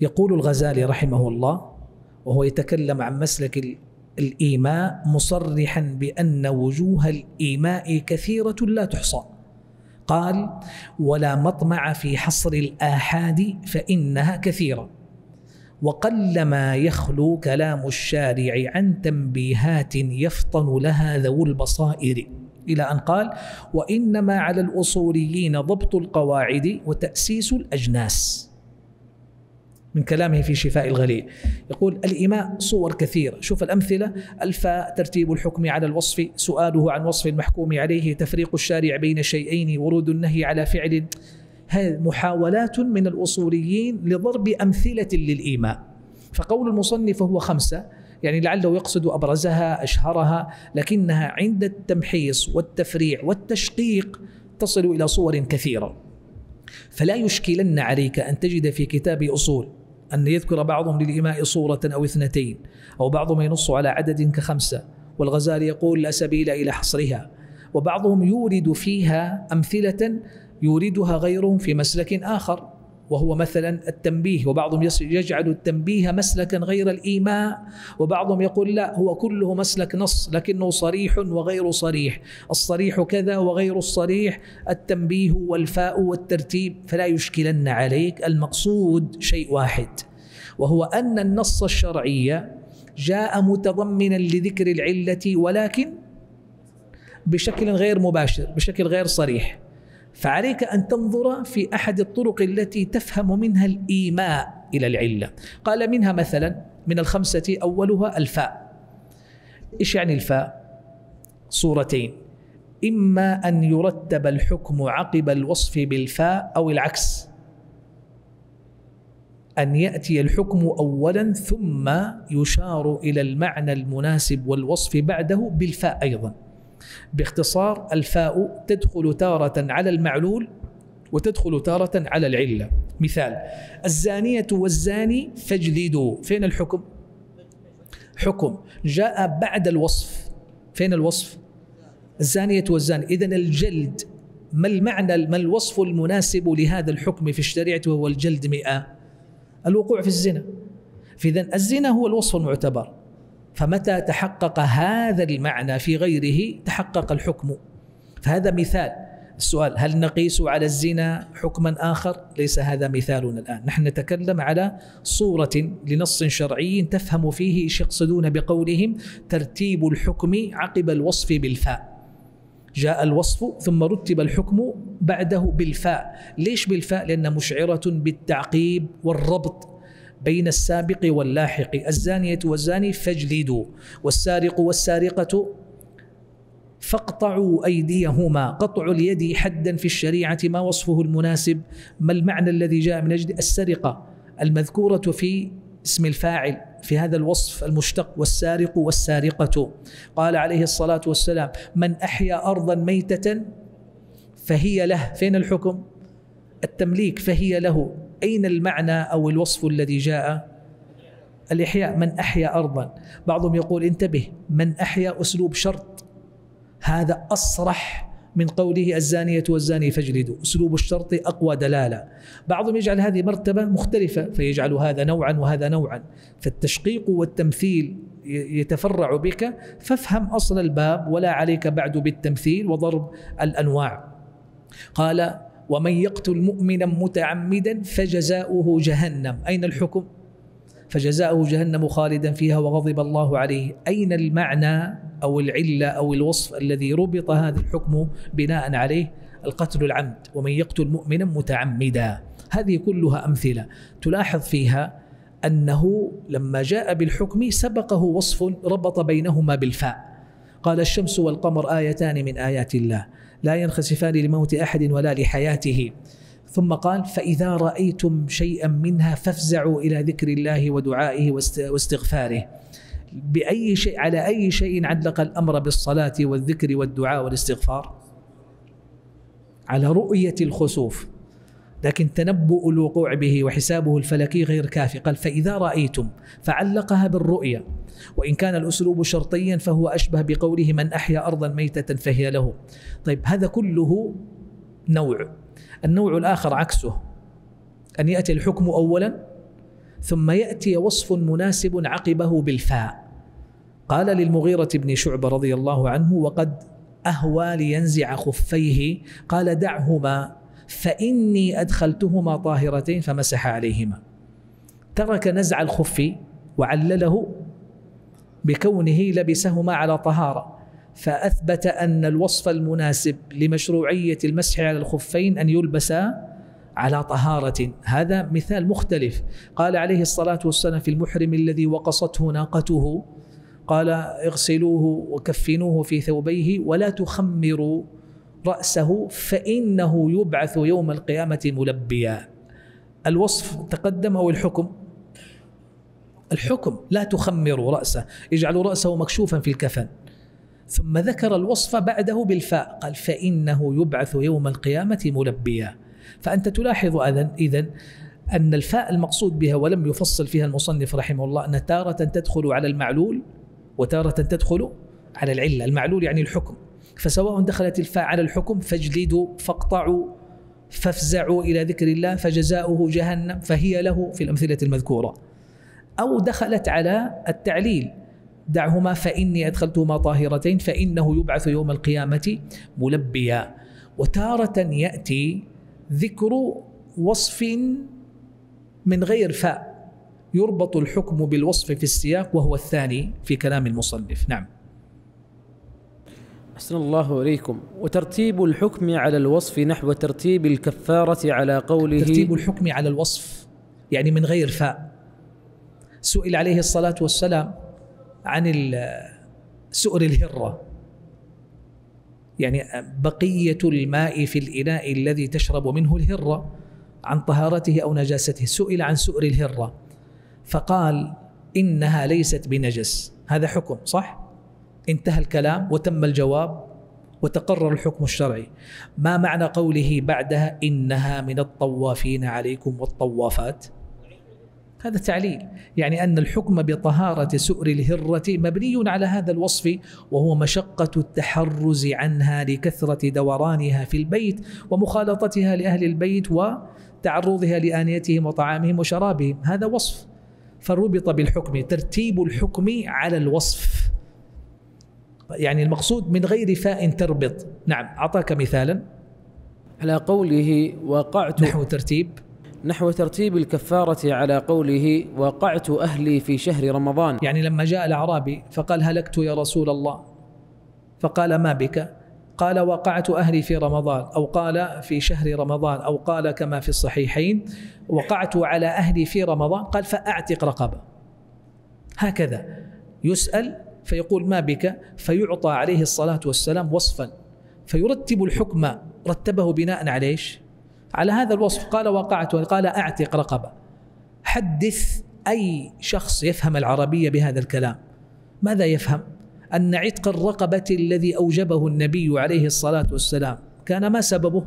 يقول الغزالي رحمه الله وهو يتكلم عن مسلك الإيماء مصرحا بأن وجوه الإيماء كثيرة لا تحصى. قال ولا مطمع في حصر الآحاد فإنها كثيرة. وقلما يخلو كلام الشارع عن تنبيهات يفطن لها ذو البصائر. إلى أن قال وإنما على الأصوليين ضبط القواعد وتأسيس الأجناس. من كلامه في شفاء الغليل. يقول الإيماء صور كثيرة. شوف الأمثلة. الفاء ترتيب الحكم على الوصف. سؤاله عن وصف المحكوم عليه تفريق الشارع بين شيئين ورود النهي على فعل محاولات من الأصوليين لضرب أمثلة للإيماء. فقول المصنف هو خمسة يعني لعله يقصد أبرزها أشهرها لكنها عند التمحيص والتفريع والتشقيق تصل إلى صور كثيرة. فلا يشكلن عليك أن تجد في كتاب أصول أن يذكر بعضهم للإماء صورة أو اثنتين أو بعضهم ينص على عدد كخمسة. والغزالي يقول لا سبيل إلى حصرها. وبعضهم يورد فيها أمثلة يوردها غيرهم في مسلك آخر وهو مثلا التنبيه وبعضهم يجعل التنبيه مسلكا غير الإيماء وبعضهم يقول لا هو كله مسلك نص لكنه صريح وغير صريح. الصريح كذا وغير الصريح التنبيه والفاء والترتيب فلا يشكلن عليك. المقصود شيء واحد وهو أن النص الشرعي جاء متضمنا لذكر العلة ولكن بشكل غير مباشر بشكل غير صريح. فعليك أن تنظر في أحد الطرق التي تفهم منها الإيماء إلى العلة. قال منها مثلا من الخمسة أولها الفاء. إيش يعني الفاء؟ صورتين إما أن يرتب الحكم عقب الوصف بالفاء أو العكس. أن يأتي الحكم اولا ثم يشار إلى المعنى المناسب والوصف بعده بالفاء أيضا. باختصار الفاء تدخل تارة على المعلول وتدخل تارة على العلة. مثال الزانية والزاني فاجلدوا. فين الحكم؟ حكم. جاء بعد الوصف. فين الوصف؟ الزانية والزاني. إذن الجلد ما المعنى ما الوصف المناسب لهذا الحكم في الشريعة وهو الجلد مئة؟ الوقوع في الزنا. فإذا الزنا هو الوصف المعتبر. فمتى تحقق هذا المعنى في غيره تحقق الحكم؟ فهذا مثال. السؤال هل نقيس على الزنا حكما آخر؟ ليس هذا مثالنا الآن. نحن نتكلم على صورة لنص شرعي تفهم فيه إيش يقصدون بقولهم ترتيب الحكم عقب الوصف بالفاء. جاء الوصف ثم رتب الحكم بعده بالفاء. ليش بالفاء؟ لأن مشعرة بالتعقيب والربط. بين السابق واللاحق. الزانية والزاني فاجلدوا والسارق والسارقة فاقطعوا أيديهما. قطع اليد حدا في الشريعة ما وصفه المناسب. ما المعنى الذي جاء من أجل السرقة؟ المذكورة في اسم الفاعل في هذا الوصف المشتق والسارق والسارقة. قال عليه الصلاة والسلام من أحيا أرضا ميتة فهي له. فين الحكم؟ التمليك فهي له. أين المعنى أو الوصف الذي جاء؟ الإحياء. من أحيا أرضا. بعضهم يقول انتبه من أحيا أسلوب شرط. هذا أصرح من قوله الزانية والزاني فاجلدوا. أسلوب الشرط أقوى دلالة. بعضهم يجعل هذه مرتبة مختلفة فيجعل هذا نوعا وهذا نوعا. فالتشقيق والتمثيل يتفرع بك. فافهم أصل الباب ولا عليك بعد بالتمثيل وضرب الأنواع. قال ومن يقتل مؤمنا متعمدا فجزاؤه جهنم. أين الحكم؟ فجزاؤه جهنم خالدا فيها وغضب الله عليه. أين المعنى أو العلة أو الوصف الذي ربط هذا الحكم بناء عليه؟ القتل العمد. ومن يقتل مؤمنا متعمدا. هذه كلها أمثلة. تلاحظ فيها أنه لما جاء بالحكم سبقه وصف ربط بينهما بالفاء. قال الشمس والقمر آيتان من آيات الله. لا ينخسفان لموت أحد ولا لحياته. ثم قال فإذا رأيتم شيئا منها فافزعوا إلى ذكر الله ودعائه واستغفاره. بأي شيء على أي شيء علق الأمر بالصلاة والذكر والدعاء والاستغفار؟ على رؤية الخسوف. لكن تنبؤ الوقوع به وحسابه الفلكي غير كافي. قال فإذا رأيتم فعلقها بالرؤية وإن كان الأسلوب شرطيا فهو أشبه بقوله من أحيا أرضا ميتة فهي له. طيب هذا كله نوع. النوع الآخر عكسه. أن يأتي الحكم أولا ثم يأتي وصف مناسب عقبه بالفاء. قال للمغيرة بن شعبة رضي الله عنه وقد أهوى لينزع خفيه قال دعهما فإني أدخلتهما طاهرتين فمسح عليهما. ترك نزع الخف وعلله بكونه لبسهما على طهارة فأثبت أن الوصف المناسب لمشروعية المسح على الخفين أن يلبسا على طهارة. هذا مثال مختلف. قال عليه الصلاة والسلام في المحرم الذي وقصته ناقته قال اغسلوه وكفنوه في ثوبيه ولا تخمروا رأسه فإنه يبعث يوم القيامة ملبيا. الوصف تقدم أو الحكم؟ الحكم. لا تخمروا رأسه. اجعلوا رأسه مكشوفا في الكفن. ثم ذكر الوصف بعده بالفاء. قال فإنه يبعث يوم القيامة ملبيا. فأنت تلاحظ إذن أن الفاء المقصود بها ولم يفصل فيها المصنف رحمه الله أن تارة تدخل على المعلول وتارة تدخل على العلة. المعلول يعني الحكم. فسواء دخلت الفاء على الحكم فاجلدوا فاقطعوا فافزعوا إلى ذكر الله فجزاؤه جهنم فهي له في الأمثلة المذكورة. أو دخلت على التعليل دعهما فإني أدخلتهما طاهرتين فإنه يبعث يوم القيامة ملبيا. وتارة يأتي ذكر وصف من غير فاء يربط الحكم بالوصف في السياق وهو الثاني في كلام المصنف. نعم. أحسن الله إليكم. وترتيب الحكم على الوصف نحو ترتيب الكفارة على قوله ترتيب الحكم على الوصف يعني من غير فاء. سئل عليه الصلاة والسلام عن سؤر الهرة. يعني بقية الماء في الإناء الذي تشرب منه الهرة عن طهارته أو نجاسته. سئل عن سؤر الهرة فقال إنها ليست بنجس. هذا حكم صح؟ انتهى الكلام وتم الجواب وتقرر الحكم الشرعي. ما معنى قوله بعدها إنها من الطوافين عليكم والطوافات؟ هذا تعليل. يعني أن الحكم بطهارة سؤر الهرة مبني على هذا الوصف وهو مشقة التحرز عنها لكثرة دورانها في البيت ومخالطتها لأهل البيت وتعرضها لآنيتهم وطعامهم وشرابهم. هذا وصف. فربط بالحكم ترتيب الحكم على الوصف. يعني المقصود من غير فاء تربط. نعم أعطاك مثالا. على قوله وقعت نحو ترتيب. نحو ترتيب الكفارة على قوله وقعت أهلي في شهر رمضان. يعني لما جاء الأعرابي فقال هلكت يا رسول الله؟ فقال ما بك؟ قال وقعت أهلي في رمضان. أو قال في شهر رمضان. أو قال كما في الصحيحين وقعت على أهلي في رمضان. قال فأعتق رقبة. هكذا. يسأل فيقول ما بك فيعطى عليه الصلاة والسلام وصفا فيرتب الحكم رتبه بناء على إيش؟ على هذا الوصف قال وقعت قال أعتق رقبة حدث أي شخص يفهم العربية بهذا الكلام ماذا يفهم؟ أن عتق الرقبة الذي أوجبه النبي عليه الصلاة والسلام كان ما سببه؟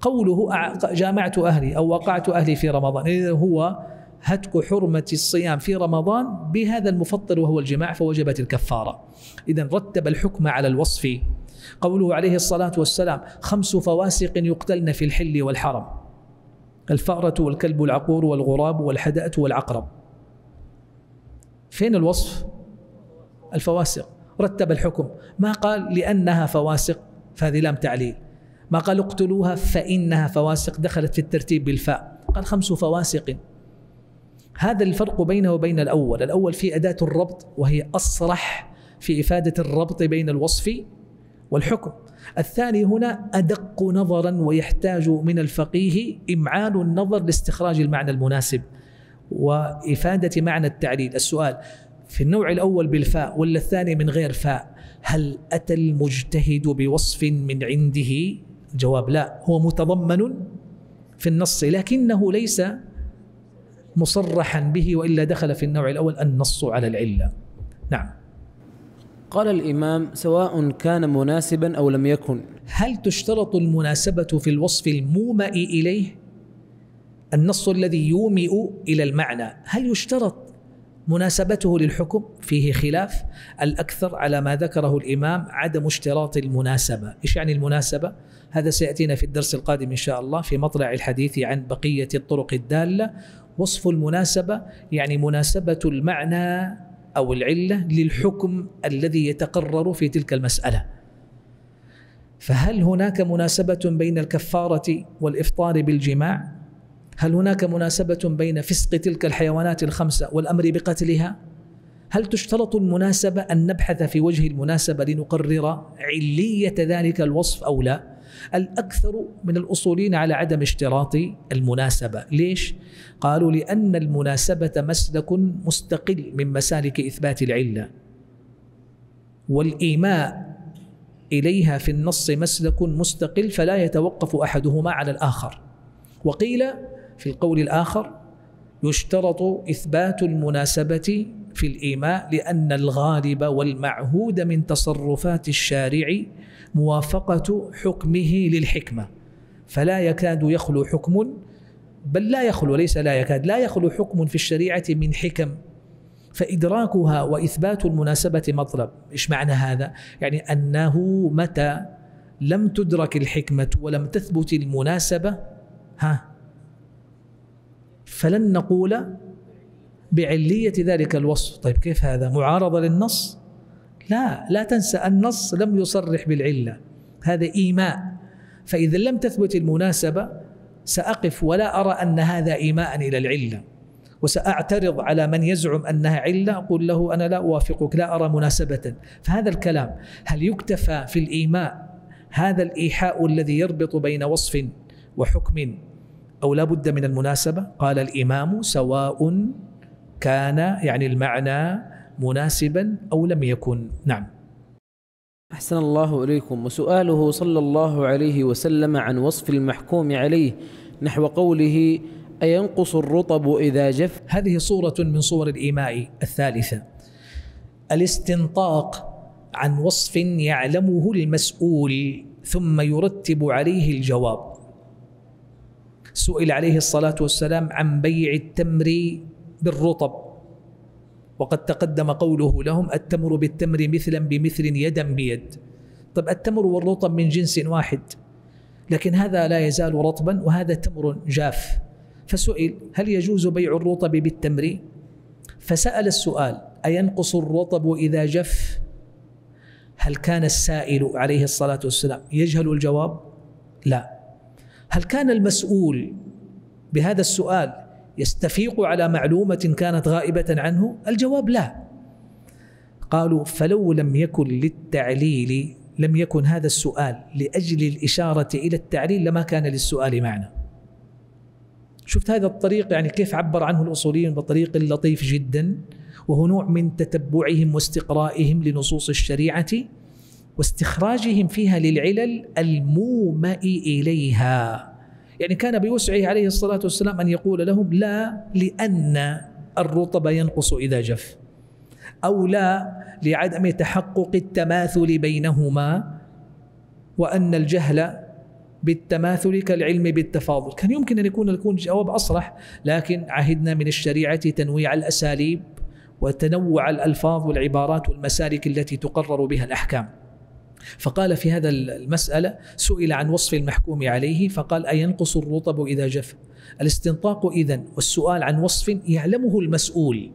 قوله جامعت أهلي أو وقعت أهلي في رمضان هو هتك حرمة الصيام في رمضان بهذا المفطر وهو الجماع فوجبت الكفارة. إذا رتب الحكم على الوصف. قوله عليه الصلاة والسلام خمس فواسق يقتلن في الحل والحرم. الفأرة والكلب العقور والغراب والحدأة والعقرب. فين الوصف؟ الفواسق. رتب الحكم. ما قال لأنها فواسق؟ فهذه لام تعليل. ما قال اقتلوها فإنها فواسق دخلت في الترتيب بالفاء. قال خمس فواسق. هذا الفرق بينه وبين الأول. الأول في أداة الربط وهي أصرح في إفادة الربط بين الوصف والحكم. الثاني هنا أدق نظرا ويحتاج من الفقيه إمعان النظر لاستخراج المعنى المناسب وإفادة معنى التعليل. السؤال في النوع الأول بالفاء ولا الثاني من غير فاء هل أتى المجتهد بوصف من عنده؟ جواب لا هو متضمن في النص لكنه ليس مصرحا به وإلا دخل في النوع الأول النص على العلة. نعم. قال الإمام سواء كان مناسبا أو لم يكن. هل تشترط المناسبة في الوصف المومئ إليه؟ النص الذي يومئ إلى المعنى، هل يشترط مناسبته للحكم؟ فيه خلاف، الأكثر على ما ذكره الإمام عدم اشتراط المناسبة، إيش يعني المناسبة؟ هذا سيأتينا في الدرس القادم إن شاء الله في مطلع الحديث عن بقية الطرق الدالة وصف المناسبة يعني مناسبة المعنى أو العلة للحكم الذي يتقرر في تلك المسألة فهل هناك مناسبة بين الكفارة والإفطار بالجماع؟ هل هناك مناسبة بين فسق تلك الحيوانات الخمسة والأمر بقتلها؟ هل تشترط المناسبة أن نبحث في وجه المناسبة لنقرر علية ذلك الوصف أو لا؟ الأكثر من الأصولين على عدم اشتراط المناسبة ليش؟ قالوا لأن المناسبة مسلك مستقل من مسالك إثبات العلة والإيماء إليها في النص مسلك مستقل فلا يتوقف أحدهما على الآخر وقيل في القول الآخر يشترط إثبات المناسبة في الإيماء لأن الغالب والمعهود من تصرفات الشارع موافقة حكمه للحكمة. فلا يكاد يخلو حكم بل لا يخلو ليس لا يكاد لا يخلو حكم في الشريعة من حكم. فإدراكها وإثبات المناسبة مطلب. إيش معنى هذا؟ يعني أنه متى لم تدرك الحكمة ولم تثبت المناسبة ها؟ فلن نقول بعلية ذلك الوصف. طيب كيف هذا؟ معارضة للنص؟ لا لا تنسى النص لم يصرح بالعلة. هذا إيماء. فإذا لم تثبت المناسبة سأقف ولا أرى أن هذا إيماء إلى العلة. وسأعترض على من يزعم أنها علة أقول له أنا لا أوافقك لا أرى مناسبة. فهذا الكلام هل يكتفى في الإيماء هذا الإيحاء الذي يربط بين وصف وحكم أو لا بد من المناسبة؟ قال الإمام سواء كان يعني المعنى مناسبا أو لم يكن. نعم. أحسن الله إليكم. وسؤاله صلى الله عليه وسلم عن وصف المحكوم عليه نحو قوله أينقص الرطب إذا جف؟ هذه صورة من صور الإيماء الثالثة. الاستنطاق عن وصف يعلمه المسؤول ثم يرتب عليه الجواب. سئل عليه الصلاة والسلام عن بيع التمر بالرطب. وقد تقدم قوله لهم التمر بالتمر مثلا بمثل يدا بيد. طب التمر والرطب من جنس واحد لكن هذا لا يزال رطبا وهذا تمر جاف. فسئل هل يجوز بيع الرطب بالتمر؟ فسأل السؤال أينقص الرطب إذا جف؟ هل كان السائل عليه الصلاة والسلام يجهل الجواب؟ لا. هل كان المسؤول بهذا السؤال يستفيق على معلومة كانت غائبة عنه؟ الجواب لا. قالوا فلو لم يكن للتعليل لم يكن هذا السؤال لأجل الإشارة إلى التعليل لما كان للسؤال معنى شفت هذا الطريق؟ يعني كيف عبر عنه الأصوليين بطريق لطيف جدا وهو نوع من تتبعهم واستقرائهم لنصوص الشريعة واستخراجهم فيها للعلل المومأ إليها. يعني كان بوسعه عليه الصلاة والسلام أن يقول لهم لا لأن الرطب ينقص إذا جف أو لا لعدم تحقق التماثل بينهما وأن الجهل بالتماثل كالعلم بالتفاضل. كان يمكن أن يكون يكون جواب أصرح لكن عهدنا من الشريعة تنويع الأساليب وتنوع الألفاظ والعبارات والمسالك التي تقرر بها الأحكام. فقال في هذا المسألة سئل عن وصف المحكوم عليه فقال أينقص الرطب إذا جف؟ الاستنطاق إذن والسؤال عن وصف يعلمه المسؤول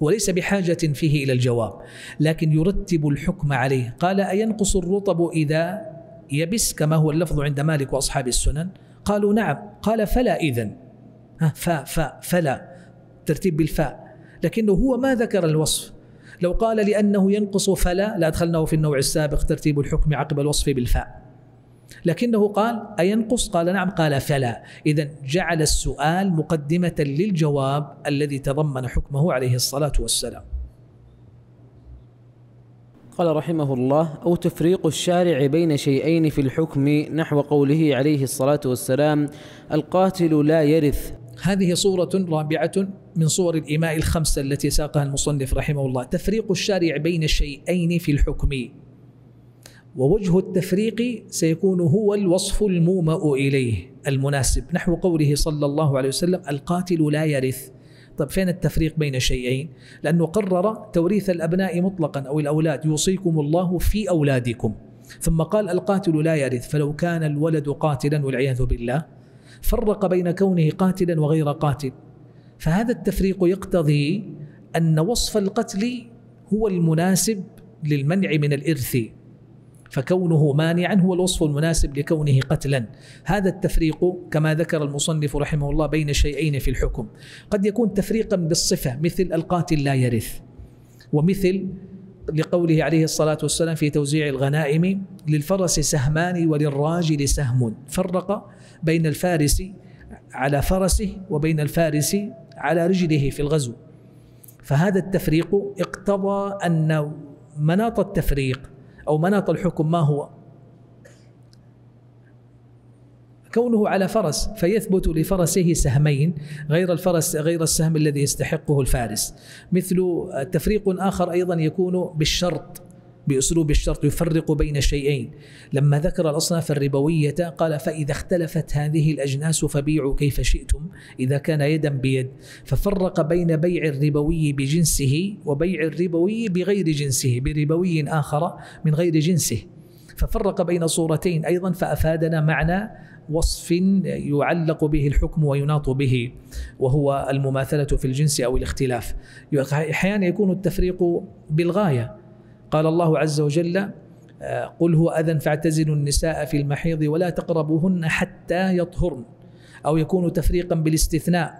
وليس بحاجة فيه إلى الجواب لكن يرتب الحكم عليه. قال أينقص الرطب إذا يبس كما هو اللفظ عند مالك وأصحاب السنن؟ قالوا نعم. قال فلا إذن. فا فا فلا ترتيب بالفاء. لكنه هو ما ذكر الوصف. لو قال لأنه ينقص فلا لأدخلناه في النوع السابق ترتيب الحكم عقب الوصف بالفاء. لكنه قال أينقص؟ قال نعم قال فلا. إذا جعل السؤال مقدمة للجواب الذي تضمن حكمه عليه الصلاة والسلام. قال رحمه الله أو تفريق الشارع بين شيئين في الحكم نحو قوله عليه الصلاة والسلام القاتل لا يرث هذه صورة رابعة من صور الإيماء الخمسة التي ساقها المصنف رحمه الله. تفريق الشارع بين شيئين في الحكم. ووجه التفريق سيكون هو الوصف المومأ إليه المناسب. نحو قوله صلى الله عليه وسلم القاتل لا يرث. طيب فين التفريق بين شيئين لأنه قرر توريث الأبناء مطلقا أو الأولاد. يوصيكم الله في أولادكم. ثم قال القاتل لا يرث. فلو كان الولد قاتلا والعياذ بالله. فرق بين كونه قاتلا وغير قاتل. فهذا التفريق يقتضي أن وصف القتل هو المناسب للمنع من الإرث فكونه مانعا هو الوصف المناسب لكونه قتلا. هذا التفريق كما ذكر المصنف رحمه الله بين شيئين في الحكم. قد يكون تفريقا بالصفة مثل القاتل لا يرث ومثل لقوله عليه الصلاة والسلام في توزيع الغنائم للفرس سهمان وللراجل سهم فرق بين الفارس على فرسه وبين الفارس على رجله في الغزو. فهذا التفريق اقتضى أن مناط التفريق أو مناط الحكم ما هو؟ كونه على فرس فيثبت لفرسه سهمين غير الفرس غير السهم الذي يستحقه الفارس. مثل تفريق آخر أيضا يكون بالشرط بأسلوب الشرط يفرق بين شيئين. لما ذكر الأصناف الربوية قال فإذا اختلفت هذه الأجناس فبيعوا كيف شئتم إذا كان يدا بيد ففرق بين بيع الربوي بجنسه وبيع الربوي بغير جنسه بربوي آخر من غير جنسه. ففرق بين صورتين أيضا فأفادنا معنى وصف يعلق به الحكم ويناط به وهو المماثلة في الجنس أو الاختلاف. أحيانا يكون التفريق بالغاية. قال الله عز وجل قل هو أذى فاعتزلوا النساء في المحيض ولا تقربوهن حتى يطهرن أو يكون تفريقا بالاستثناء.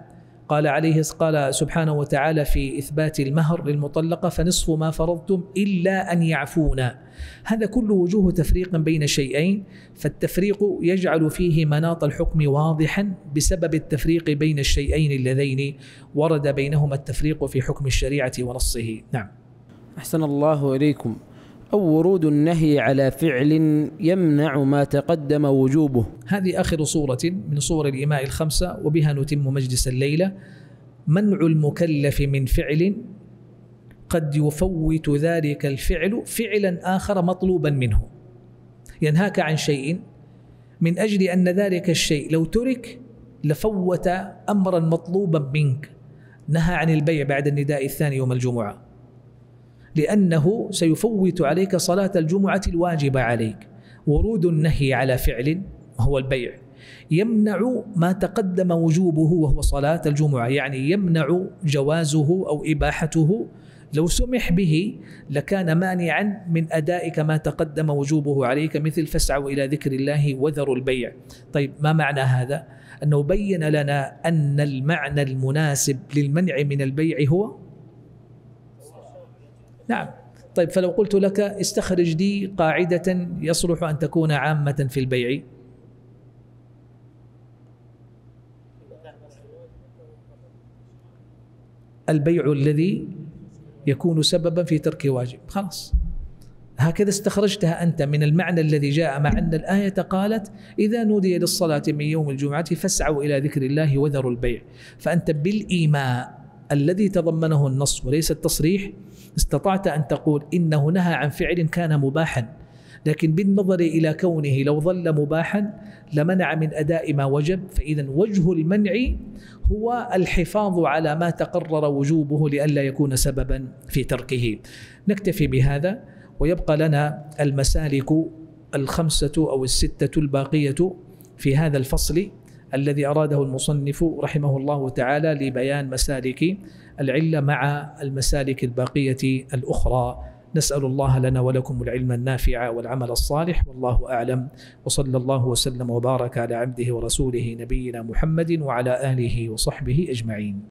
قال عليه قال سبحانه وتعالى في إثبات المهر للمطلقة فنصف ما فرضتم إلا أن يعفونا. هذا كله وجوه تفريق بين شيئين فالتفريق يجعل فيه مناط الحكم واضحا بسبب التفريق بين الشيئين اللذين ورد بينهما التفريق في حكم الشريعة ونصه. نعم. أحسن الله إليكم. أو ورود النهي على فعل يمنع ما تقدم وجوبه. هذه آخر صورة من صور الإيماء الخمسة وبها نتم مجلس الليلة. منع المكلف من فعل قد يفوت ذلك الفعل فعلا آخر مطلوبا منه. ينهاك عن شيء من أجل أن ذلك الشيء لو ترك لفوت أمرا مطلوبا منك. نهى عن البيع بعد النداء الثاني يوم الجمعة. لأنه سيفوت عليك صلاة الجمعة الواجبة عليك. ورود النهي على فعل وهو البيع. يمنع ما تقدم وجوبه وهو صلاة الجمعة يعني يمنع جوازه أو إباحته. لو سمح به لكان مانعا من أدائك ما تقدم وجوبه عليك مثل فاسعوا إلى ذكر الله وذروا البيع. طيب ما معنى هذا؟ أنه بين لنا أن المعنى المناسب للمنع من البيع هو نعم. طيب فلو قلت لك استخرج لي قاعدة يصلح أن تكون عامة في البيع. البيع الذي يكون سببا في ترك واجب. خلاص. هكذا استخرجتها أنت من المعنى الذي جاء مع أن الآية قالت إذا نودي للصلاة من يوم الجمعة فاسعوا إلى ذكر الله وذروا البيع. فأنت بالإيماء الذي تضمنه النص وليس التصريح استطعت أن تقول إنه نهى عن فعل كان مباحا لكن بالنظر إلى كونه لو ظل مباحا لمنع من أداء ما وجب فإذا وجه المنع هو الحفاظ على ما تقرر وجوبه لئلا يكون سببا في تركه. نكتفي بهذا ويبقى لنا المسالك الخمسة أو الستة الباقية في هذا الفصل الذي أراده المصنف رحمه الله تعالى لبيان مسالك العلة مع المسالك الباقية الأخرى. نسأل الله لنا ولكم العلم النافع والعمل الصالح والله أعلم. وصلى الله وسلم وبارك على عبده ورسوله نبينا محمد وعلى آله وصحبه أجمعين.